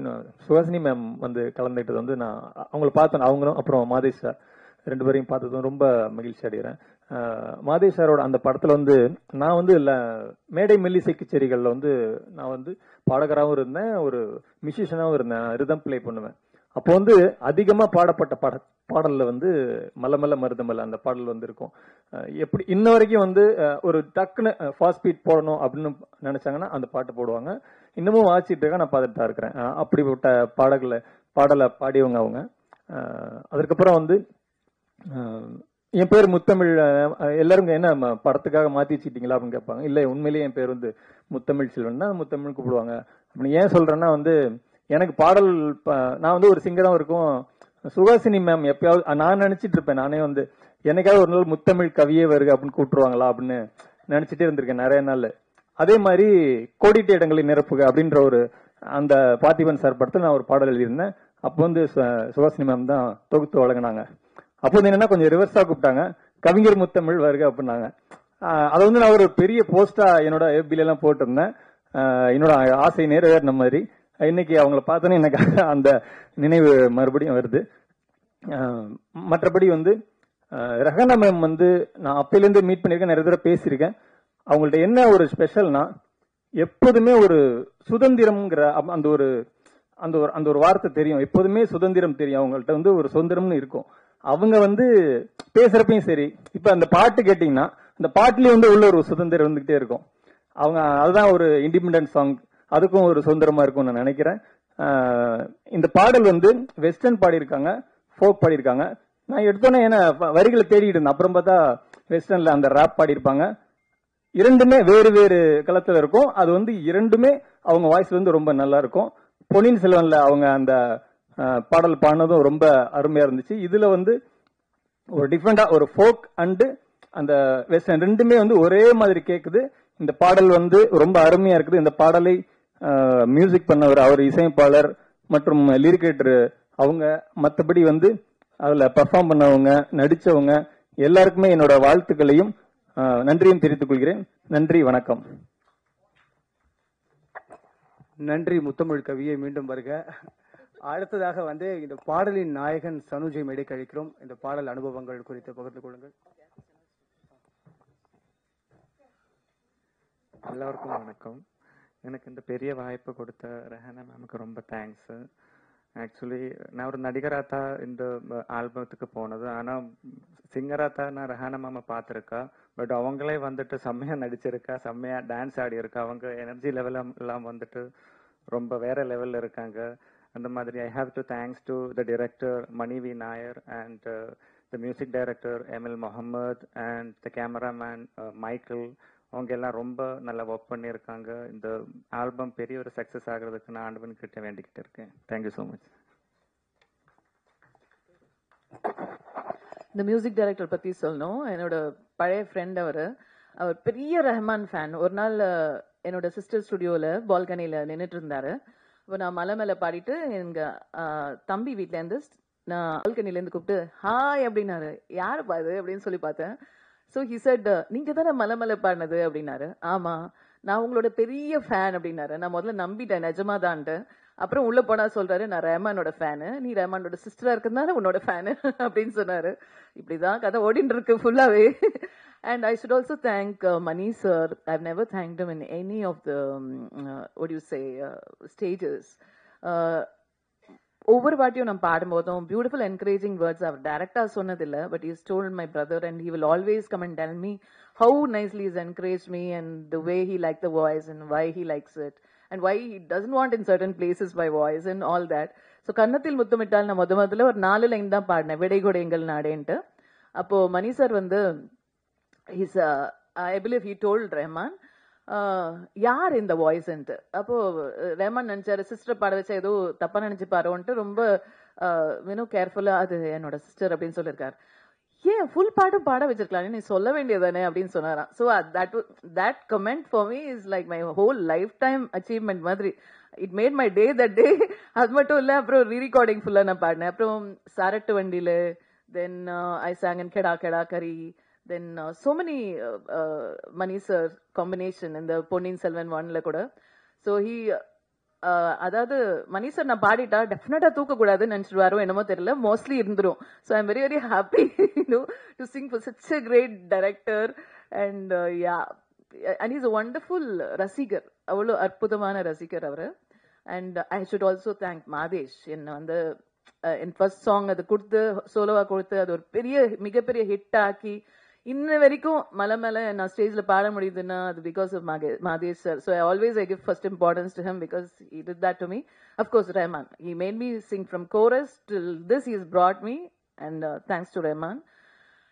S7: சுஹாசினி மேம் வந்து கலந்துக்கிட்டது வந்து நான் அவங்கள பார்த்தேன். அவங்களும் அப்புறம் மாதேஷ் ரெண்டு பேரையும் பார்த்ததும் ரொம்ப மகிழ்ச்சி அடைகிறேன். மாதே சாரோட அந்த படத்தில் வந்து நான் வந்து இல்லை மேடை மெல்லிசை கச்சேரிகள்ல வந்து நான் வந்து பாடகராகவும் இருந்தேன் ஒரு மியூசிஷியனாகவும் இருந்தேன் ரிதம் ப்ளே பண்ணுவேன். அப்போ வந்து அதிகமாக பாடப்பட்ட பாட பாடலில் வந்து மல்ல மல்ல மருதமல்ல அந்த பாடல் வந்து இருக்கும் எப்படி இன்ன வரைக்கும் வந்து ஒரு டக்குன்னு ஃபாஸ்ட் ஸ்பீட் போடணும் அப்படின்னு நினச்சாங்கன்னா அந்த பாட்டு போடுவாங்க. இன்னமும் வாசிட்டு இருக்க நான் பார்த்துட்டு தான் இருக்கிறேன். அப்படிப்பட்ட பாடல்களை பாடலை பாடியவங்க அவங்க. அதுக்கப்புறம் வந்து என் பேர் முத்தமிழ் அஹ் எல்லாரும் என்ன ம- படத்துக்காக மாத்தி வச்சுட்டீங்களா அப்படின்னு கேட்பாங்க. இல்ல உண்மையிலேயே என் பேர் வந்து முத்தமிழ் செல்வன் முத்தமிழ் கூப்பிடுவாங்க. அப்படின்னு ஏன் சொல்றேன்னா வந்து எனக்கு பாடல் நான் வந்து ஒரு சிங்கராகவும் இருக்கும். சுகாசினி மேம் எப்பயாவது நான் நினைச்சிட்டு இருப்பேன். நானே வந்து என்னைக்காவது ஒரு நாள் முத்தமிழ் கவியே வருக அப்படின்னு கூப்பிட்டுருவாங்களா அப்படின்னு நினைச்சிட்டே இருந்திருக்கேன் நிறைய நாள் அதே மாதிரி கோடிட்டு இடங்களை நிரப்புக அப்படின்ற ஒரு அந்த பார்த்திபன் சார் படத்தில் நான் ஒரு பாடல் எழுதியிருந்தேன். அப்போ வந்து சு- சுஹாசினி மேம் தான் தொகுத்து வழங்கினாங்க. அப்போ வந்து என்னன்னா கொஞ்சம் ரிவர்ஸாக கூப்பிட்டாங்க. கவிஞர் முத்தமிழ் வருக அப்படின்னாங்க. அதை வந்து நான் ஒரு பெரிய போஸ்டா என்னோட எஃபிலெல்லாம் போட்டிருந்தேன். என்னோட ஆசை நிறைவேறின மாதிரி இன்னைக்கு அவங்கள பார்த்தோன்னே எனக்கு அந்த நினைவு மறுபடியும் வருது. மற்றபடி வந்து ஆஹ் ரஹனா மேம் வந்து நான் அப்பையிலேருந்து மீட் பண்ணியிருக்கேன் நிறைய தடவை பேசியிருக்கேன். அவங்கள்ட்ட என்ன ஒரு ஸ்பெஷல்னா எப்போதுமே ஒரு சுதந்திரம்ங்கிற அப்- அந்த ஒரு அந்த ஒரு அந்த ஒரு வார்த்தை தெரியும். எப்போதுமே சுதந்திரம் தெரியும். அவங்கள்ட்ட வந்து ஒரு சுதந்திரம்னு இருக்கும். அவங்க வந்து பேசுறப்பையும் சரி. இப்ப அந்த பாட்டு கேட்டீங்கன்னா அந்த பாட்டுலயே வந்து உள்ள ஒரு சுதந்திரம் இருந்துகிட்டே இருக்கும். அவங்க அதுதான் ஒரு இண்டிபெண்டன்ட் சாங் அதுக்கும் ஒரு சுதந்திரமா இருக்கும்னு நான் நினைக்கிறேன். இந்த பாடல் வந்து வெஸ்டர்ன் பாடியிருக்காங்க ஃபோக் பாடியிருக்காங்க. நான் எடுத்தோன்னே ஏன்னா வரிகளை தேடிட்டு இருந்தேன். அப்புறம் பார்த்தா வெஸ்டர்ன்ல அந்த ரேப் பாடியிருப்பாங்க. இரண்டுமே வேறு வேறு களத்துல இருக்கும். அது வந்து இரண்டுமே அவங்க வாய்ஸ் வந்து ரொம்ப நல்லா இருக்கும். பொன்னியின் செல்வன்ல அவங்க அந்த பாடல் பாடினதும் ரொம்ப அருமையாக இருந்துச்சு. இதில் வந்து ஒரு டிஃப்ரெண்டாக ஒரு ஃபோக் அண்டு அந்த வெஸ்டர்ன் ரெண்டுமே வந்து ஒரே மாதிரி கேட்குது இந்த பாடல் வந்து ரொம்ப அருமையாக இருக்குது. இந்த பாடலை மியூசிக் பண்ணவர் அவர் இசையமைப்பாளர் மற்றும் லிரிகேட்டர் அவங்க. மற்றபடி வந்து அதில் பெர்ஃபார்ம் பண்ணவங்க நடித்தவங்க எல்லாருக்குமே என்னோட வாழ்த்துக்களையும் நன்றியும் தெரிவித்துக் கொள்கிறேன். நன்றி வணக்கம்.
S3: நன்றி முத்தமிழ் கவியை மீண்டும் வருக. அடுத்ததாக வந்து இந்த பாடலின் நாயகன் சனுஜை மேடை கழிக்கிறோம் இந்த பாடல் அனுபவங்கள் குறித்து பகிர்ந்து கொள்ளுங்கள்.
S8: எல்லாருக்கும் வணக்கம். எனக்கு இந்த பெரிய வாய்ப்பு கொடுத்த ரெஹானா மேமுக்கு ரொம்ப தேங்க்ஸ் ஆக்சுவலி நான் ஒரு நடிகராக தான் இந்த ஆல்பத்துக்கு போனது. ஆனால் சிங்கராக தான் நான் ரெஹானா மேமை பார்த்துருக்கா. பட் அவங்களே வந்துட்டு செம்மையாக நடிச்சிருக்கா செம்மையாக டான்ஸ் ஆடி இருக்கா அவங்க எனர்ஜி லெவலாம் எல்லாம் வந்துட்டு ரொம்ப வேற லெவலில் இருக்காங்க. அந்த மாதிரி I have to thanks to the director Manivi Nair and the music director Emil Mohammed and the cameraman Michael அவங்க எல்லாம் ரொம்ப நல்லா ஒர்க் பண்ணியிருக்காங்க. இந்த ஆல்பம் பெரிய ஒரு சக்ஸஸ் ஆகிறதுக்கு நான் ஆண்டவன் கிட்ட வேண்டிக்கிட்டு இருக்கேன். தேங்க்யூ ஸோ மச்
S1: இந்த மியூசிக் டைரக்டர் பத்தி சொல்லணும். என்னோட பழைய ஃப்ரெண்ட் அவர். அவர் பெரிய ரஹ்மான் ஃபேன் ஒரு நாள் uh, என்னோட சிஸ்டர் ஸ்டுடியோவில் பால்கனியில் நின்றுட்டு இருந்தாரு. இப்போ நான் மலை மேல பாடிட்டு எங்க அஹ், தம்பி வீட்டிலேருந்து இருந்து நான் பால்கனில இருந்து கூப்பிட்டு ஹாய் அப்படின்னாரு. யாரு பாரு அப்படின்னு சொல்லி பார்த்தேன். ஸோ ஹி செட் தானே மலை மேல பாடினது? அப்படின்னாரு. ஆமா. நான் உங்களோட பெரிய ஃபேன் அப்படின்னாரு. நான் முதல்ல நம்பிட்டேன். நிஜமாதான்ட்டு. அப்புறம் உள்ள போனா சொல்றாரு நான் ரஹ்மானோட ஃபேனு நீ ரஹ்மானோட சிஸ்டரா இருக்கிறதுனால உன்னோட ஃபேனு அப்படின்னு சொன்னாரு. இப்படிதான் கதை ஓடிட்டு இருக்கு ஃபுல்லாவே and I should also thank Mani sir I never thank them in any of the ஒட் யூ சே ஸ்டேஜஸ் ஒவ்வொரு வாட்டியும் நான் பாடும்போதும் பியூட்டிஃபுல் என்கரேஜிங் வேர்ட்ஸ் அவர் டேரக்டாக சொன்னதில்லை but is told my brother and he will always come and tell me how nicely is encourage me and the way he like the voice and why he likes it and why he doesn't want in certain places by voice and all that so கன்னத்தில் முத்தமிட்டால் நான் முத முதல்ல ஒரு நாலு லைன் தான் பாடினேன் விடைகொடை எங்கள் நாடேன்ட்டு அப்போ மணி சார் வந்து his I believe he told Rahman யார் இந்த வாய்ஸ்ன்ட்டு அப்போ அஹ், ரஹ்மான் சிஸ்டர் பாட வச்சா ஏதோ தப்பாக நினச்சிப்பாரோன்ட்டு பாருன்ட்டு ரொம்ப வினோ கேர்ஃபுல்லாக அது என்னோட சிஸ்டர் அப்படின்னு சொல்லியிருக்காரு ஏன் ஃபுல் பாட்டும் பாட வச்சிருக்கலாம் நீ சொல்ல வேண்டியதானே அப்படின்னு சொன்னாராம். So that that comment for me is like my whole lifetime achievement மாதிரி. It made my day that day அது மட்டும் இல்ல அப்புறம் ரீ ரெக்கார்டிங் ஃபுல்லா நான் பாடினேன். அப்புறம் சாரட்டு வண்டியில தென் ஐ சாங் அண்ட் கெடா கெடா கரி then so many Mani sir combination இந்த பொன்னியின் செல்வன் ஒன்ல கூட. ஸோ ஹி அதாவது மணி சார் நான் பாடிட்டா டெஃபினட்டா தூக்க கூடாதுன்னு நினைச்சிருவாரோ என்னமோ தெரியல. Mostly இருந்துரும். So I'm very very happy to sing for such a great director and yeah and is wonderful ரசிகர். அவ்வளோ அற்புதமான ரசிகர் அவர். And I should also thank Madhesh என்னை வந்து என் ஃபர்ஸ்ட் சாங் அது கொடுத்து சோலோவா கொடுத்து அது ஒரு பெரிய மிகப்பெரிய ஹிட் ஆக்கி இன்ன வரைக்கும் மலை மேல நான் ஸ்டேஜ்ல பாட முடியுதுன்னா அது because of Madhesh sir so I always I give first importance to him because he did that to me of course Rahman he made me sing from chorus till this he has brought me and uh, thanks to Rahman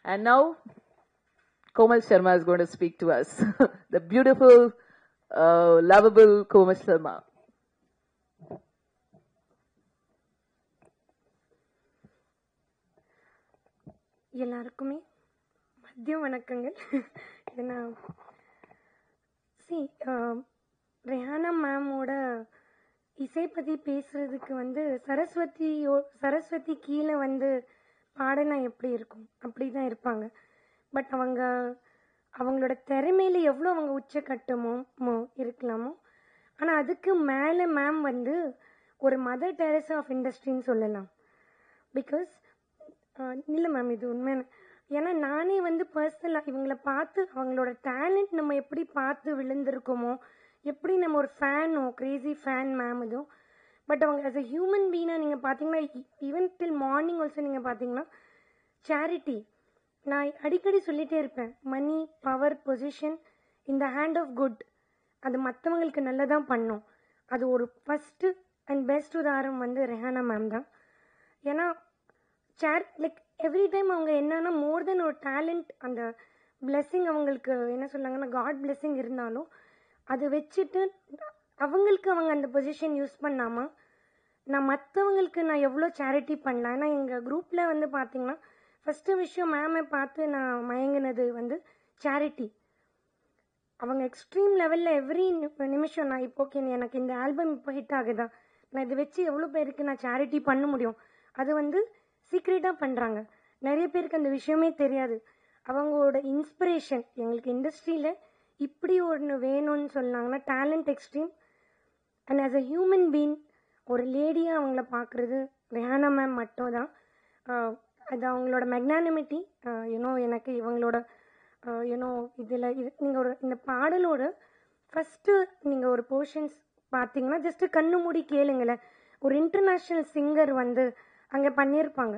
S1: and now Komal Sharma is going to speak to us the beautiful uh, lovable Komal Sharma
S9: எல்லாருக்குமே மதிய வணக்கங்கள். ஏன்னா சி ரெஹானா மேமோட இசை பற்றி பேசுறதுக்கு வந்து சரஸ்வதியோ சரஸ்வதி கீழே வந்து பாடினா எப்படி இருக்கும்? அப்படி தான் இருப்பாங்க. பட் அவங்க அவங்களோட திறமையில எவ்வளோ அவங்க உச்சக்கட்டமோ இருக்கலாமோ ஆனால் அதுக்கு மேலே மேம் வந்து ஒரு மதர் டெரஸ் ஆஃப் இண்டஸ்ட்ரின்னு சொல்லலாம். பிகாஸ் இல்லை மேம் இது உண்மையான ஏன்னா நானே வந்து பர்சனலாக இவங்களை பார்த்து அவங்களோட டேலண்ட் நம்ம எப்படி பார்த்து விழுந்திருக்கோமோ எப்படி நம்ம ஒரு ஃபேனோ கிரேசி ஃபேன் மேம் இதுவும் பட் அவங்க ஆஸ் அ ஹியூமன் பீனாக நீங்கள் பார்த்தீங்கன்னா ஈவன் டில் மார்னிங் ஆல்சோ நீங்கள் பார்த்தீங்கன்னா சேரிட்டி நான் அடிக்கடி சொல்லிகிட்டே இருப்பேன் மணி பவர் பொசிஷன் இந்த ஹேண்ட் ஆஃப் குட் அது மற்றவங்களுக்கு நல்லதான் பண்ணும். அது ஒரு ஃபஸ்ட்டு அண்ட் பெஸ்ட் உதாரணம் வந்து ரெஹானா மேம் தான். ஏன்னா சேர் லைக் எவ்ரி டைம் அவங்க என்னன்னா மோர் தென் ஒரு டேலண்ட் அந்த பிளெஸ்ஸிங் அவங்களுக்கு என்ன சொன்னாங்கன்னா காட் பிளெஸ்ஸிங் இருந்தாலும் அதை வச்சுட்டு அவங்களுக்கு அவங்க அந்த பொசிஷன் யூஸ் பண்ணாமல் நான் மற்றவங்களுக்கு நான் எவ்வளோ சேரிட்டி பண்ணலாம்? ஏன்னா எங்கள் குரூப்பில் வந்து பார்த்தீங்கன்னா ஃபஸ்ட்டு விஷயம் மேமை பார்த்து நான் மயங்கினது வந்து சேரிட்டி அவங்க எக்ஸ்ட்ரீம் லெவலில் எவ்ரி நிமிஷம் நான் இப்போ ஓகே எனக்கு இந்த ஆல்பம் இப்போ ஹிட் ஆகுதா? நான் இதை வச்சு எவ்வளோ பேருக்கு நான் சேரிட்டி பண்ண முடியும்? அது வந்து சீக்ரெட்டாக பண்ணுறாங்க நிறைய பேருக்கு அந்த விஷயமே தெரியாது. அவங்களோட இன்ஸ்பிரேஷன் எங்களுக்கு இண்டஸ்ட்ரியில் இப்படி ஒன்று வேணும்னு சொன்னாங்கன்னா talent extreme and as a human being ஒரு லேடியாக அவங்கள பார்க்குறது ரெஹானா மேம் மட்டும் தான் அது அவங்களோட மெக்னானிமிட்டி யூனோ எனக்கு இவங்களோட யூனோ இதில் இது நீங்கள் ஒரு இந்த பாடலோட ஃபஸ்ட்டு நீங்கள் ஒரு போர்ஷன்ஸ் பார்த்தீங்கன்னா ஜஸ்ட்டு கண்ணு மூடி கேளுங்களேன். ஒரு இன்டர்நேஷ்னல் சிங்கர் வந்து அங்கே பண்ணியிருப்பாங்க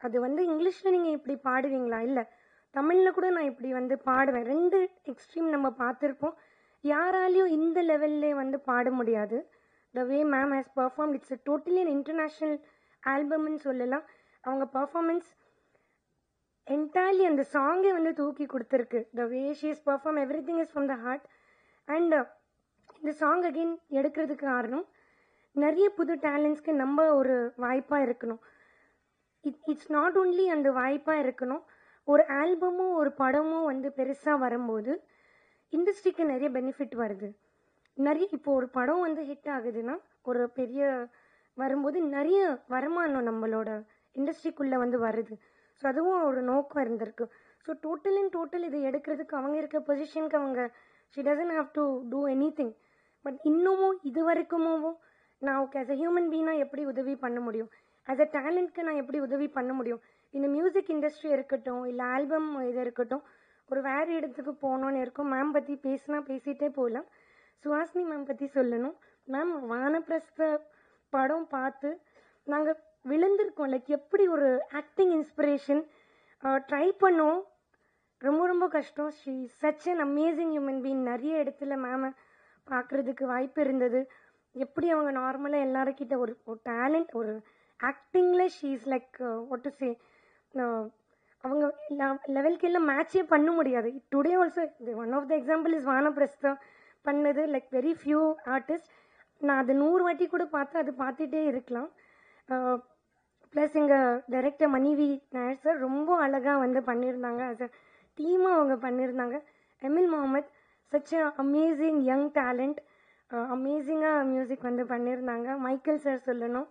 S9: அது வந்து இங்கிலீஷில் நீங்கள் இப்படி பாடுவீங்களா? இல்லை தமிழில் கூட நான் இப்படி வந்து பாடுவேன். ரெண்டு எக்ஸ்ட்ரீம் நம்ம பார்த்துருப்போம். யாராலையும் இந்த லெவல்லே வந்து பாட முடியாது. The way ma'am has perform it's totally an international ஆல்பம்னு சொல்லலாம். அவங்க பர்ஃபார்மன்ஸ் என்டையர்லி அந்த சாங்கே வந்து தூக்கி கொடுத்துருக்கு. The way she is perform everything is from the heart and இந்த சாங் அகெயின் எடுக்கிறதுக்கு காரணம் நிறைய புது டேலண்ட்ஸ்க்கு நம்ம ஒரு வாய்ப்பாக இருக்கணும். இட் இட்ஸ் நாட் ஓன்லி அந்த வாய்ப்பாக இருக்கணும் ஒரு ஆல்பமும் ஒரு படமும் வந்து பெருசாக வரும்போது இண்டஸ்ட்ரிக்கு நிறைய பெனிஃபிட் வருது. நிறைய இப்போ ஒரு படம் வந்து ஹிட் ஆகுதுன்னா ஒரு பெரிய வரும்போது நிறைய வருமானம் நம்மளோட இண்டஸ்ட்ரிக்குள்ளே வந்து வருது. ஸோ அதுவும் ஒரு நோக்கம் இருந்திருக்கு. ஸோ டோட்டல் அண்ட் டோட்டல் இது எடுக்கிறதுக்கு அவங்க இருக்க பொசிஷனுக்கு அவங்க she doesn't have to do anything but இன்னமும் இது வரைக்குமோவும் நான் ஓகே அஸ் அ ஹியூமன் பீனாக எப்படி உதவி பண்ண முடியும்? ஆஸ் அ டேலண்ட்க்கு நான் எப்படி உதவி பண்ண முடியும்? இந்த மியூசிக் இண்டஸ்ட்ரி இருக்கட்டும் இல்லை ஆல்பம் இது இருக்கட்டும் ஒரு வேறு இடத்துக்கு போகணுன்னு இருக்கும். மேம் பற்றி பேசினா பேசிகிட்டே போகலாம் சுஹாசினி மேம் பற்றி சொல்லணும். மேம் வானப்பிரஸ்த படம் பார்த்து நாங்கள் விழுந்திருக்கோம். லைக் எப்படி ஒரு ஆக்டிங் இன்ஸ்பிரேஷன் ட்ரை பண்ணோம். ரொம்ப ரொம்ப கஷ்டம். She such an amazing human being நிறைய இடத்துல மேமை பார்க்குறதுக்கு வாய்ப்பு இருந்தது. எப்படி அவங்க நார்மலாக எல்லாருக்கிட்ட ஒரு ஒரு டேலண்ட் ஒரு ஆக்டிங்கில் she is like what to say அவங்க லெவலுக்கு எல்லாம் மேட்சே பண்ண முடியாது. Today also one of the example is வானப்பிரஸ்தம் பண்ணது லைக் வெரி ஃபியூ ஆர்டிஸ்ட் நான் அது நூறு வாட்டி கூட பார்த்து அது பார்த்துட்டே இருக்கலாம். ப்ளஸ் எங்கள் டைரக்டர் மணிவி நாயர் சார் ரொம்ப அழகாக வந்து பண்ணியிருந்தாங்க அஸ் அ டீமாக அவங்க பண்ணியிருந்தாங்க Emil Mohammed such amazing young talent அமேசிங்காக music வந்து பண்ணியிருந்தாங்க மைக்கேல் சார் சொல்லணும்.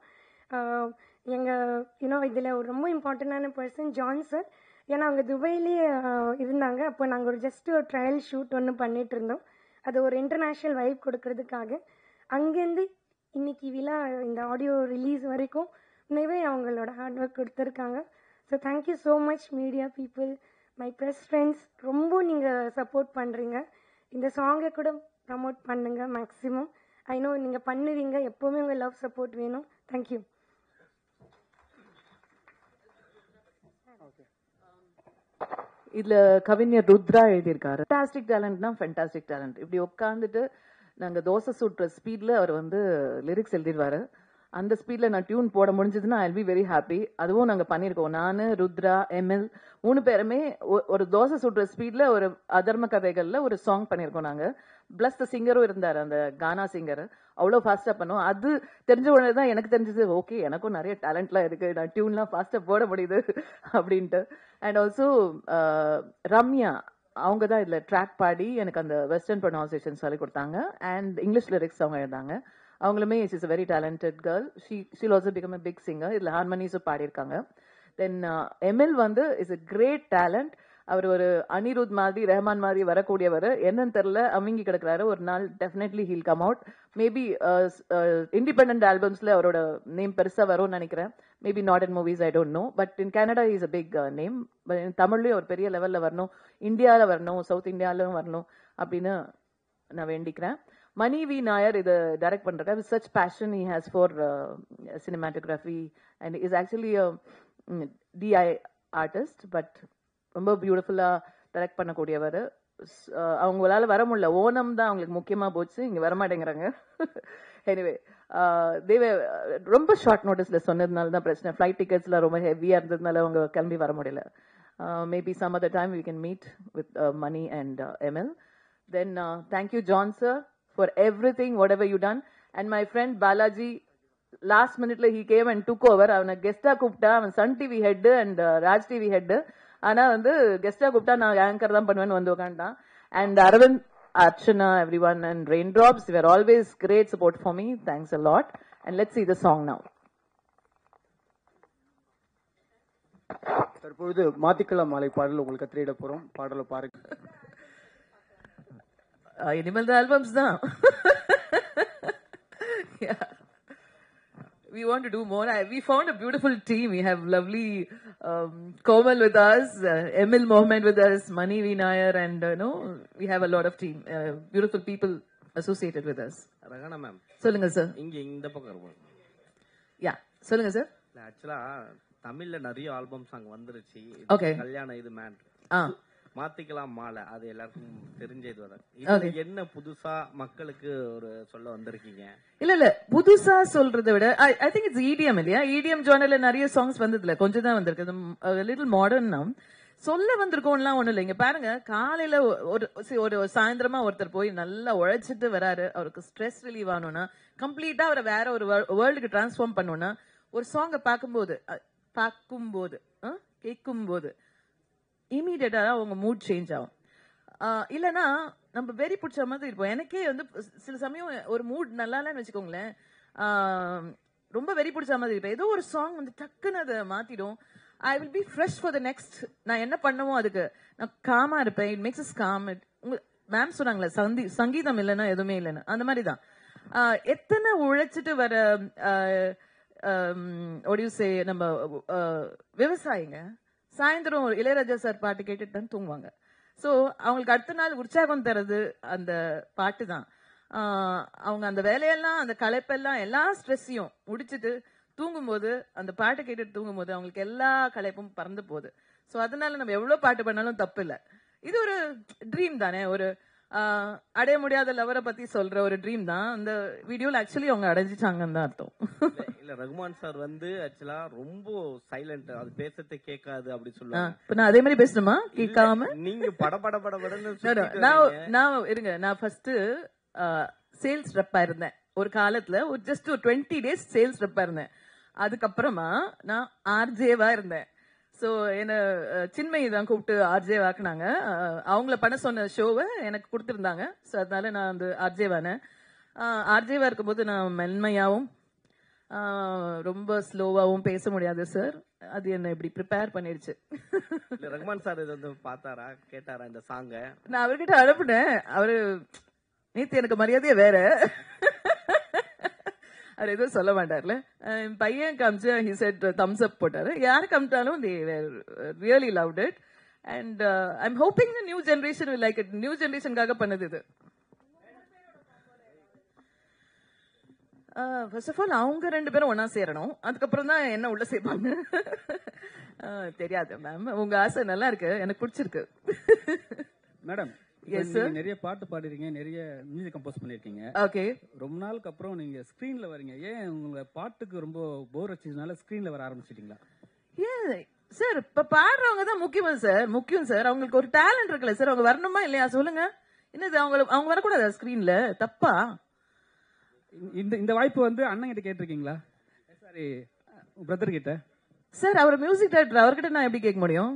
S9: எங்கள் யூனோ இதில் ஒரு ரொம்ப இம்பார்ட்டண்டான பர்சன் ஜான் சார் ஏன்னா அவங்க துபாயிலேயே இருந்தாங்க. அப்போ நாங்கள் ஒரு ஜஸ்ட் ஒரு ட்ரையல் ஷூட் ஒன்று பண்ணிட்டு இருந்தோம். அது ஒரு இன்டர்நேஷ்னல் வைப் கொடுக்கறதுக்காக. அங்கேருந்து இன்னைக்கு விழா இந்த ஆடியோ ரிலீஸ் வரைக்கும் உண்மையே அவங்களோட ஹார்ட் ஒர்க் கொடுத்துருக்காங்க. So thank you so much media people my press friends ரொம்ப நீங்கள் சப்போர்ட் பண்ணுறீங்க இந்த சாங்கை கூட ப்ரமோட் பண்ணுங்கள் மேக்ஸிமம் ஐ நோ நீங்கள் பண்ணுவீங்க. எப்போவுமே உங்கள் லவ் சப்போர்ட் வேணும். தேங்க்யூ
S1: இதுல கவிஞர் ருத்ரா எழுதியிருக்காரு. ஃபென்டாஸ்டிக் டேலண்ட்னா ஃபென்டாஸ்டிக் டேலண்ட் இப்படி உட்காந்துட்டு நாங்க தோசை சுட்டுற ஸ்பீட்ல அவர் வந்து லிரிக்ஸ் எழுதிடுவாரு அந்த ஸ்பீட்ல நான் டியூன் போட முடிஞ்சதுன்னா ஐ பி வெரி ஹாப்பி அதுவும் நாங்க பண்ணியிருக்கோம். நானு ருத்ரா எம்எல் மூணு பேருமே ஒரு தோசை சுடுற ஸ்பீட்ல ஒரு அதர்ம கதைகள்ல ஒரு சாங் பண்ணியிருக்கோம் நாங்க. பிளஸ் த சிங்கரும் இருந்தார் அந்த கானா சிங்கர் அவ்வளோ ஃபாஸ்ட்டாக பண்ணோம் அது தெரிஞ்ச உடனே தான் எனக்கு தெரிஞ்சது ஓகே எனக்கும் நிறைய டேலண்ட்லாம் இருக்குது நான் டியூன்லாம் ஃபாஸ்ட்டாக போட முடியுது. <laughs> அப்படின்ட்டு. அண்ட் ஆல்சோ ரம்யா அவங்க தான் இதில் ட்ராக் பாடி எனக்கு அந்த வெஸ்டர்ன் ப்ரொனவுன்சியேஷன் சொல்லி கொடுத்தாங்க. அண்ட் இங்கிலீஷ் லிரிக்ஸ் அவங்க எழுதாங்க. அவங்களுமே is is very talented girl she she'll also become a big singer இதில் ஹார்மனிஸும் பாடியிருக்காங்க. தென் எம்எல் வந்து இஸ் அ கிரேட் டேலண்ட் அவர் ஒரு அனிருத் மாதிரி ரஹ்மான் மாதிரி வரக்கூடியவர். என்னன்னு தெரில அமிங்கி கிடக்குறாரு. ஒரு நாள் definitely he'll come out maybe independent ஆல்பம்ஸ்ல அவரோட நேம் பெருசாக வரும்னு நினைக்கிறேன். Maybe not in movies I don't know but in Kannada is a big name தமிழ்லேயும் ஒரு பெரிய லெவலில் வரணும். இந்தியாவில் வரணும். சவுத் இந்தியாவிலும் வரணும் அப்படின்னு நான் வேண்டிக்கிறேன். மணி வி நாயர் இது டைரக்ட் பண்ணுற with such passion he has for cinematography and is actually DI artist but ரொம்ப பியூட்டிஃபுல்லா டைரக்ட் பண்ணக்கூடியவர். அவங்களால வர முடியல. ஓணம் தான் அவங்களுக்கு முக்கியமா போச்சு. இங்க வர மாட்டேங்கிறாங்க எனிவே <laughs> தேவ ரொம்ப ஷார்ட் நோட்டீஸ்ல சொன்னதுனால தான் பிரச்சனை. ஃப்ளைட் டிக்கெட்ஸ்லாம் ரொம்ப ஹெவியாக இருந்ததுனால அவங்க கிளம்பி வர முடியல. Maybe some other time you can meet with Mani and ML then thank you John sir for everything whatever you done and my friend Balaji last மினிட்ல he came and took over அவனை கெஸ்டா கூப்பிட்டா அவன் Sun TV head and Raj TV head ஆனா வந்து கெஸ்டா கூப்பிட்டா நான் ஆங்கர் தான் பண்ணுவேன்னு வந்து உட்காந்துட்டான் and Aravind Archana every one and rain drops were always great support for me thanks a lot and let's see the song now
S3: தற்பொழுது மாத்திக்கலாம் மாலை பாடல் உங்களுக்கு கத்திரிட போறோம். பாடலை பாருங்க.
S1: இனிமேல் தான் ஆல்பம்ஸ் தான். <laughs> Yeah. We want to do more. I, we found a beautiful team. We have lovely um, Komal with us, uh, Emil Mohammed with us, Mani Vinayar, and uh, no, we have a lot of team, uh, beautiful people associated with us.
S10: ரகனா மேம்
S1: சொல்லுங்க சார்
S10: இங்க இந்த பக்கம் இருக்கும்
S1: யா சொல்லுங்க சார்
S10: ஆக்சுவலா தமிழ்ல நிறைய ஆல்பம்ஸ் அங்க வந்துருச்சு
S1: Okay.
S10: கல்யாணம் இது மேட்ரு
S1: ஆ
S10: மாத்திக்கலாம் மாலை. அது எல்லாருக்கும் தெரிஞ்சது வர.
S1: Okay.
S10: இது என்ன புதுசா மக்களுக்கு ஒரு சொல்ல வந்திருக்கீங்க?
S1: இல்ல இல்ல. புதுசா சொல்றதை விட ஐ திங்க் இட்ஸ் இடிஎம் இல்லையா? இடிஎம் ஜானர்ல நிறைய சாங்ஸ் வந்ததுல. கொஞ்சம் தான் வந்திருக்கு. லிட்டில் மாடர்ன் சொல்ல வந்திருக்கோம்லாம் ஒண்ணும் இல்லை. இங்க பாருங்க காலையில ஒரு ஒரு சாயந்தரமா ஒருத்தர் போய் நல்லா உழைச்சிட்டு வராரு. அவருக்கு ஸ்ட்ரெஸ் ரிலீவ் ஆகணும்னா கம்ப்ளீட்டா அவரை வேற ஒரு வேர்ல்டுக்கு டிரான்ஸ்ஃபார்ம் பண்ணணும்னா ஒரு சாங்கை பார்க்கும்போது பார்க்கும்போது அஹ், கேட்கும்போது இமீடியட்டாக அவங்க மூட் சேஞ்ச் ஆகும். இல்லைன்னா நம்ம வெறி பிடிச்ச மாதிரி இருப்போம். எனக்கே வந்து சில சமயம் ஒரு மூட் நல்லா இல்லைன்னு வச்சுக்கோங்களேன். ரொம்ப வெறி பிடிச்ச மாதிரி இருப்பேன். ஏதோ ஒரு சாங் வந்து டக்குன்னு அதை மாத்திடும். I will be fresh for the next நான் என்ன பண்ணவோ அதுக்கு? நான் காமா இருப்பேன். இட் மேக்ஸ் இஸ் காம் உங்க மேம் சொன்னாங்களே சந்தி சங்கீதம் இல்லைன்னா எதுவுமே இல்லைன்னு. அந்த மாதிரி தான். எத்தனை உழைச்சிட்டு வர ஒடியூசே நம்ம விவசாயிங்க? சாயந்தரம் ஒரு இளையராஜா சார் பாட்டு கேட்டுட்டு தான் தூங்குவாங்க. ஸோ அவங்களுக்கு அடுத்த நாள் உற்சாகம் தரது அந்த பாட்டு தான். அவங்க அந்த வேலையெல்லாம் அந்த களைப்பெல்லாம் எல்லா ஸ்ட்ரெஸ்ஸையும் முடிச்சிட்டு தூங்கும்போது அந்த பாட்டு கேட்டுட்டு தூங்கும்போது அவங்களுக்கு எல்லா களைப்பும் பறந்து போகுது. ஸோ அதனால நம்ம எவ்வளோ பாட்டு பண்ணாலும் தப்பு இல்லை இது ஒரு ட்ரீம் தானே. ஒரு அடைய முடியாத லவரை பத்தி சொல்ற ஒரு ட்ரீம் தான். அந்த வீடியோல ஆக்சுவலி அவங்க அடைஞ்சிச்சாங்கன்னு தான் அர்த்தம்.
S10: இல்ல, ரகுமான் சார் வந்து ஆக்சுவலா ரொம்ப சைலண்ட் அது பேசுறதை கேட்காது அப்படி சொல்லுவாங்க.
S1: இப்ப நான் அதே மாதிரி பேசணுமா? கேட்காம?
S10: நீங்க பட பட பட படன்னு
S1: நான். நான் இருங்க. நான் ஃபர்ஸ்ட் சேல்ஸ் ரெப்பா இருந்தேன். ஒரு காலத்துல ஒரு ஜஸ்ட் ஒரு டுவெண்ட்டி டேஸ் சேல்ஸ் ரெப்பா இருந்தேன். அதுக்கப்புறமா நான் ஆர்ஜேவா இருந்தேன். ஸோ என்ன அஹ், சின்மயி தான் கூப்பிட்டு ஆர்ஜே வாக்குனாங்க அவங்கள பண்ண சொன்ன ஷோவை எனக்கு கொடுத்துருந்தாங்க. ஸோ அதனால நான் வந்து ஆர்ஜேவானேன். ஆர்ஜேவா இருக்கும்போது நான் மென்மையாவும் ஆஹ், ரொம்ப ஸ்லோவாவும் பேச முடியாது சார் அது என்ன இப்படி ப்ரிப்பேர் பண்ணிடுச்சு.
S10: ரகுமான் சார் இது வந்து பார்த்தாரா கேட்டாரா இந்த சாங்க
S1: நான் அவர்கிட்ட அனுப்புனேன். அவரு நேத்து எனக்கு மரியாதையே வேற. அவர் எதுவும் சொல்ல மாட்டார்ல. என் பையன் காமிச்சு ஹி செட் தம்ஸ் அப் போட்டாரு. யாரு காமிச்சாலும் they really loved it and I'm hoping new generation like it new ஜென்ரேஷனுக்காக பண்ணது இது. ஃபர்ஸ்ட் ஆஃப் ஆல் அவங்க ரெண்டு பேரும் ஒண்ணா சேரணும். அதுக்கப்புறம் தான் என்ன உள்ள சேர்ப்பாங்க? தெரியாது மேம் உங்க ஆசை நல்லா இருக்கு. எனக்கு பிடிச்சிருக்கு.
S11: மேடம். நீங்க நிறைய பாட்டு பாடிருக்கீங்க நிறைய மியூசிக் கம்போஸ் பண்ணிருக்கீங்க.
S1: ஓகே
S11: ரொம்ப நாளுக்கு அப்புறம் நீங்க ஸ்கிரீன்ல வரீங்க. ஏன் உங்க பாட்டுக்கு ரொம்ப போர் வச்சதுனால ஸ்கிரீன்ல வர ஆரம்பிச்சிட்டீங்களா?
S1: ஏன் சார் இப்ப பாடுறவங்க தான் முக்கியமா சார் முக்கியம் சார் அவங்களுக்கு ஒரு டேலண்ட் இருக்குல்ல சார் அவங்க வரணுமா இல்லையா? சொல்லுங்க. என்னது அவங்க அவங்க வரக்கூடாதா ஸ்கிரீன்ல தப்பா?
S11: இந்த இந்த வாய்ப்பு வந்து அண்ணன் கிட்ட கேட்டிருக்கீங்களா? சாரி பிரதர் கிட்ட.
S1: சார் அவர் மியூசிக் டைரக்டர் அவர்கிட்ட நான் எப்படி கேட்க முடியும்?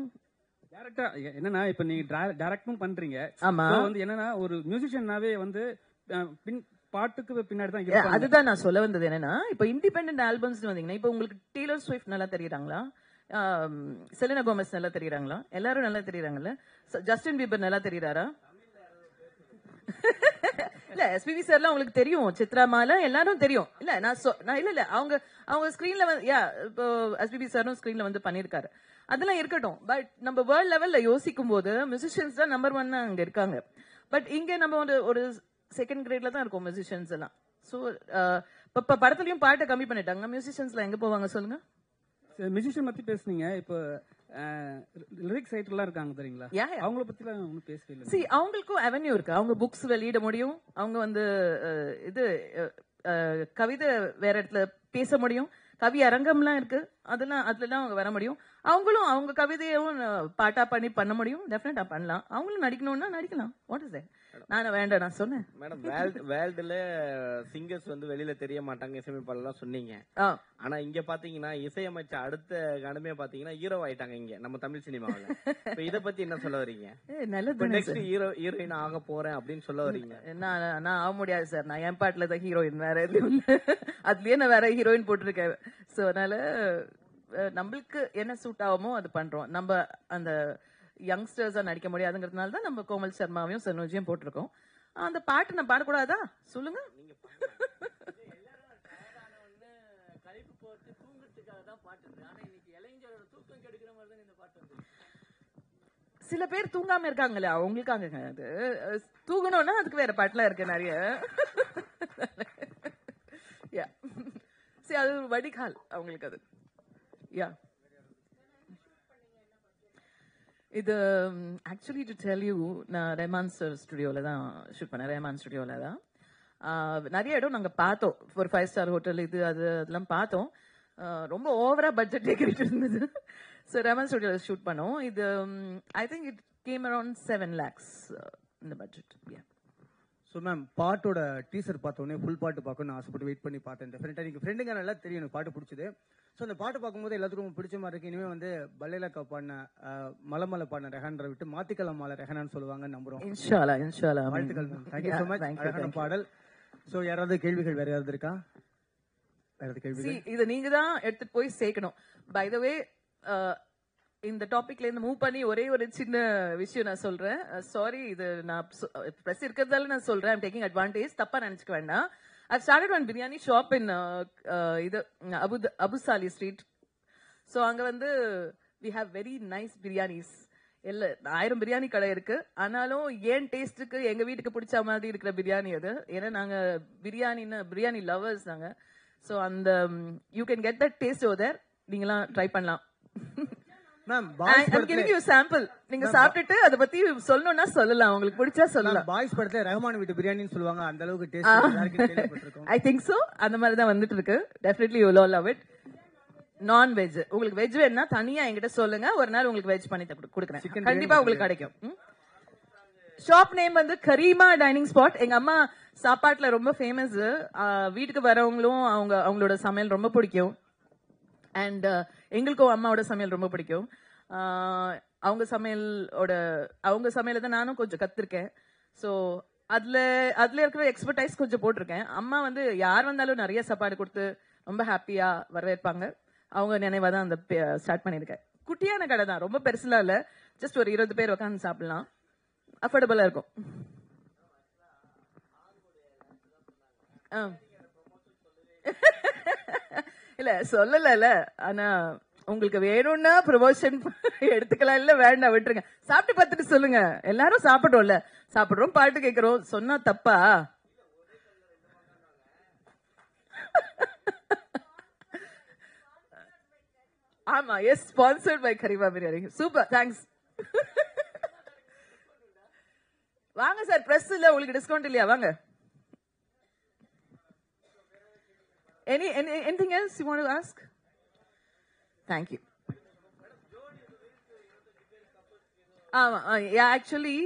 S11: டேரக்டா என்னன்னா இப்ப நீங்க டைரக்டும் பண்றீங்க.
S1: ஆமா.
S11: வந்து என்னன்னா ஒரு மியூசிஷியனாவே வந்து பின் பாட்டுக்கு பின்னாடி தான்
S1: அதுதான் நான் சொல்ல வந்தது என்னன்னா இப்ப இண்டிபெண்டன்ட் ஆல்பம்ஸ் வந்தீங்கன்னா இப்ப உங்களுக்கு டீலர் ஸ்விஃப்ட் நல்லா தெரியுறாங்களா? செலினா கோமஸ் நல்லா தெரியுறாங்களா? எல்லாரும் நல்லா தெரியுறாங்கல்ல? ஜஸ்டின் பீபர் நல்லா தெரியுறாரா? இல்ல எஸ்பிபி சார்லாம் உங்களுக்கு தெரியும். சித்ரா மாலா எல்லாரும் தெரியும். இல்ல நான் சொ- நான் இல்ல இல்ல அவங்க அவங்க ஸ்கிரீன்ல வந்து யா இப்போ எஸ்பிபி சாரும் ஸ்கிரீன்ல வந்து பண்ணிருக்காரு. அதெல்லாம் இருக்கட்டும். பட் நம்ம வேர்ல்ட் லெவல்ல யோசிக்கும் போது மியூசிஷியன்ஸ் தான் நம்பர் ஒன் அங்க இருக்காங்க. பட் இங்க நம்ம ஒரு ஒரு செகண்ட் கிரேட்ல தான் இருக்கோம் மியூசிஷியன்ஸ் எல்லாம். ஸோ இப்ப படத்துலயும் பாட்டை கம்மி பண்ணிட்டாங்க. மியூசிஷியன்ஸ்ல எங்க போவாங்க சொல்லுங்க?
S11: மியூசிஷியன் பத்தி பேசுனீங்க. இப்போ லிரிக்ஸ் ரைட்டர்லாம் இருக்காங்க தெரியுங்களா. அவங்கள பத்திலாம் ஒன்றும் பேசவே இல்லை
S1: சி அவங்களுக்கும் அவென்யூ இருக்கு. அவங்க புக்ஸ் வெளியிட முடியும். அவங்க வந்து இது கவிதை வேற இடத்துல பேச முடியும். கவி அரங்கம்லாம் இருக்கு. அதெல்லாம் அதுலலாம் அவங்க வர முடியும். அவங்களும் அவங்க கவிதையும் பாட்டா பண்ணி பண்ண முடியும். டெஃபினட்டா பண்ணலாம். அவங்களும் நடிக்கணும்னா நடிக்கலாம். வாட் இஸ் நான் வேண்டாம் நான் சொன்னேன்.
S10: மேடம் வேர்ல்ட் வேர்ல்டுல சிங்கர்ஸ் வந்து வெளியில தெரிய மாட்டாங்க இசையமைப்பாளர்லாம் சொன்னீங்க. ஆனா இங்க பாத்தீங்கன்னா இசையமைச்ச அடுத்த கணமே பாத்தீங்கன்னா ஹீரோ ஆயிட்டாங்க இங்க நம்ம தமிழ் சினிமாவுல. இப்ப இத பத்தி என்ன சொல்ல வரீங்க?
S1: நல்லது
S10: நெக்ஸ்ட். ஹீரோ ஹீரோயின் ஆக போறேன் அப்படின்னு சொல்ல வரீங்க.
S1: நான் நான் ஆக முடியாது சார். நான் என் பாட்டுல தான் ஹீரோயின் வேற எதுவும் அதுலயே நான் வேற ஹீரோயின் போட்டிருக்கேன். சோ அதனால நம்மளுக்கு என்ன சூட் ஆகுமோ அது பண்றோம். நம்ம அந்த யங்ஸ்டர்ஸா நடிக்க முடியாதுங்கிறதுனால தான் நம்ம கோமல் சர்மாவையும் சனோஜியும் போட்டிருக்கோம். அந்த பாட்டு நான் பாடக்கூடாதா? சொல்லுங்க. சில பேர் தூங்காம இருக்காங்களே அவங்களுக்காக அது. தூங்கணும்னா அதுக்கு வேற பாட்டுலாம் இருக்கு நிறைய. யா சரி அது ஒரு வடிகால் அவங்களுக்கு அது. யா இது ஆக்சுவலி டு டெல் யூ நான் ரெமான் சார் ஸ்டுடியோவில் தான் ஷூட் பண்ணேன். ரெமான் ஸ்டுடியோவில் தான். நிறைய இடம் நாங்கள் பார்த்தோம். ஒரு ஃபைவ் ஸ்டார் ஹோட்டல் இது அது அதெல்லாம் பார்த்தோம். ரொம்ப ஓவரா பட்ஜெட் டெக்கரேட் இருந்தது. ஸோ ரெமான் ஸ்டுடியோவில் ஷூட் பண்ணோம். இது I think it came around seven lakhs இந்த பட்ஜெட் யா
S3: ஸோ மேம் பாட்டோட டீசர் பார்த்தோன்னே ஃபுல் பாட்டு பார்க்கணும்னு ஆசைப்பட்டு வெயிட் பண்ணி பார்த்தேன். டெஃபினட்டாக நீங்கள் ஃப்ரெண்டுங்க நல்லா தெரியும் எனக்கு பாட்டு பிடிச்சது. ஸோ அந்த பாட்டு பார்க்கும்போது எல்லாத்துக்கும் பிடிச்ச மாதிரி இருக்கு. இனிமேல் வந்து பல்லேலக்கா பாடின மலமலை பாடின ரெஹான்ற விட்டு மாத்திக்கலாம் மாலை ரெஹனான்னு சொல்லுவாங்கன்னு நம்புறோம்.
S1: இன்ஷாலா இன்ஷாலா
S3: வாழ்த்துக்கள் மேம் தேங்க்யூ ஸோ மச் அழகான பாடல். ஸோ யாராவது கேள்விகள் வேற யாராவது இருக்கா? வேற கேள்விகள்?
S1: இத நீங்க தான் எடுத்துட்டு போய் சேர்க்கணும். பை த வே இந்த டாபிக்ல இருந்து மூவ் பண்ணி ஒரே ஒரு சின்ன விஷயம் நான் சொல்றேன். சாரி இது நான் ப்ரெஸ் இருக்கிறதால நான் சொல்றேன். ஐம் டேக்கிங் அட்வான்டேஜ் தப்பா நினைச்சுக்க வேண்டாம். I started one biryani shop in இது அபு அபுசாலி ஸ்ட்ரீட் ஸோ அங்க வந்து we have very nice biryanis இல்லை ஆயிரம் பிரியாணி கடை இருக்கு. ஆனாலும் ஏன் டேஸ்ட்டுக்கு எங்க வீட்டுக்கு பிடிச்ச மாதிரி இருக்கிற பிரியாணி அது? ஏன்னா நாங்க பிரியாணின்னு பிரியாணி லவர்ஸ் நாங்க. ஸோ அந்த you can get that taste other நீங்களாம் ட்ரை பண்ணலாம். <laughs>
S3: Ma'am
S1: I'm giving you sample. நீங்க சாப்பிட்டுட்டு அதை பத்தி சொல்லணும்னா சொல்லலாம். உங்களுக்கு பிடிச்சா சொல்லலாம்.
S3: பாய்ஸ் படத்துல ரஹ்மான் வீட்டு பிரியாணின்னு சொல்லுவாங்க. அந்த அளவுக்கு டேஸ்ட்
S1: ஐ திங்க் சோ அந்த மாதிரி தான் வந்துட்டு இருக்கு. Definitely you love it non veg உங்களுக்கு வெஜ் வேணும்னா தனியா என்கிட்ட சொல்லுங்க. ஒரு நாள் உங்களுக்கு வெஜ் பண்ணி கொடுக்குறேன். கண்டிப்பா உங்களுக்கு கிடைக்கும். ஷாப் நேம் வந்து கரீமா டைனிங் ஸ்பாட் எங்க அம்மா சாப்பாட்டுல ரொம்ப ஃபேமஸ் வீட்டுக்கு வரவங்களும் அவங்க அவங்களோட சமையல் ரொம்ப பிடிக்கும். அண்ட் uh, எங்களுக்கும் அம்மாவோட சமையல் ரொம்ப பிடிக்கும். அவங்க சமையலோட அவங்க சமையலை தான் நானும் கொஞ்சம் கத்திருக்கேன். ஸோ அதுல அதுல இருக்கிற எக்ஸ்பர்டைஸ் கொஞ்சம் போட்டிருக்கேன். அம்மா வந்து யார் வந்தாலும் நிறைய சாப்பாடு கொடுத்து ரொம்ப ஹாப்பியா வரவேற்பாங்க. அவங்க நினைவா தான் அந்த ஸ்டார்ட் பண்ணியிருக்கேன். குட்டியான கடை தான். ரொம்ப பெருசுலாம் இல்லை. ஜஸ்ட் ஒரு இருபது பேர் உட்காந்து சாப்பிடலாம். அஃபோர்டபுளாக இருக்கும். ஆ. இல்ல சொல்லல ஆனா உங்களுக்கு வேணும்னா ப்ரொமோஷன் எடுத்துக்கலாம் இல்ல வேண்டாம் விட்டுருங்க. சாப்பிட்டு பார்த்துட்டு சொல்லுங்க. எல்லாரும் சாப்பிடுறோம்ல சாப்பிடுறோம் பாட்டு கேட்கிறோம் சொன்னா தப்பா? ஆமா yes sponsored by Karima biryani. Super thanks வாங்க சார் பிரஸ் இல்ல உங்களுக்கு டிஸ்கவுண்ட் இல்லையா? வாங்க. Any, any anything else you want to ask? Thank you. Um, uh, actually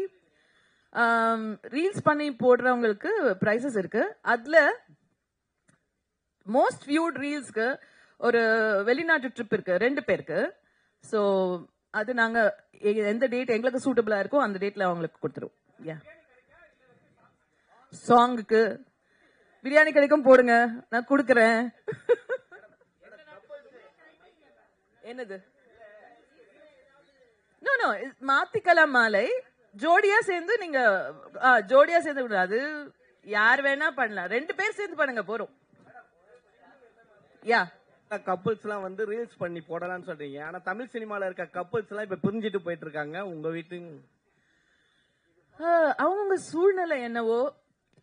S1: reels um, பண்ணி போடுறவங்களுக்கு ப்ரைஸஸ் இருக்கு அதுல மோஸ்ட் வியூட் ரீல்ஸ்க்கு ஒரு வெளிநாட்டு ட்ரிப் இருக்கு ரெண்டு பேருக்கு ஸோ அது நாங்க எ- எந்த டேட் எங்களுக்கு சூட்டபிளா இருக்கோ அந்த டேட்ல அவங்களுக்கு கொடுத்துருவோம் யா சாங்குக்கு பிரியாணி கிடைக்கும் போடுங்க. நான் கொடுக்கறேன். என்னது? நோ நோ மாத்திக்கலாம் மாலை. ஜோடியா சேர்ந்து நீங்க ஜோடியா சேர்ந்து விடு. அது யார் வேணா பண்ணலாம். ரெண்டு பேர் சேர்ந்து பண்ணுங்க போறோம். யா.
S10: கப்புள்ஸ் எல்லாம் வந்து ரீல்ஸ் பண்ணி போடலாம்னு சொல்றீங்க. ஆனா தமிழ் சினிமால இருக்க கப்புள்ஸ் எல்லாம் இப்ப பிரிஞ்சுட்டு போயிட்டு இருக்காங்க. உங்க வீட்டு
S1: அவங்கவுங்க சூழ்நிலை என்னவோ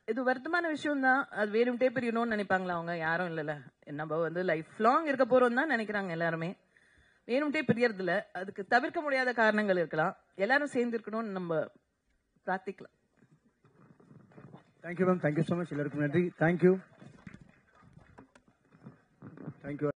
S1: இது வருத்தமான விஷயம் தான் அது வேணும்ட்டே பிரியணும்னு நினைப்பாங்களா அவங்க? யாரும் இல்லைல்ல. நம்ம வந்து லைஃப் லாங் இருக்க போறோம் தான் நினைக்கிறாங்க எல்லாருமே. வேணும்ட்டே பிரியறதில்ல. அதுக்கு தவிர்க்க முடியாத காரணங்கள் இருக்கலாம். எல்லாரும் சேர்ந்துருக்கணும்னு நம்ம பிரார்த்திக்கலாம்.
S3: Thank you ma'am thank you so much எல்லாருக்கும் நன்றி. Thank you thank you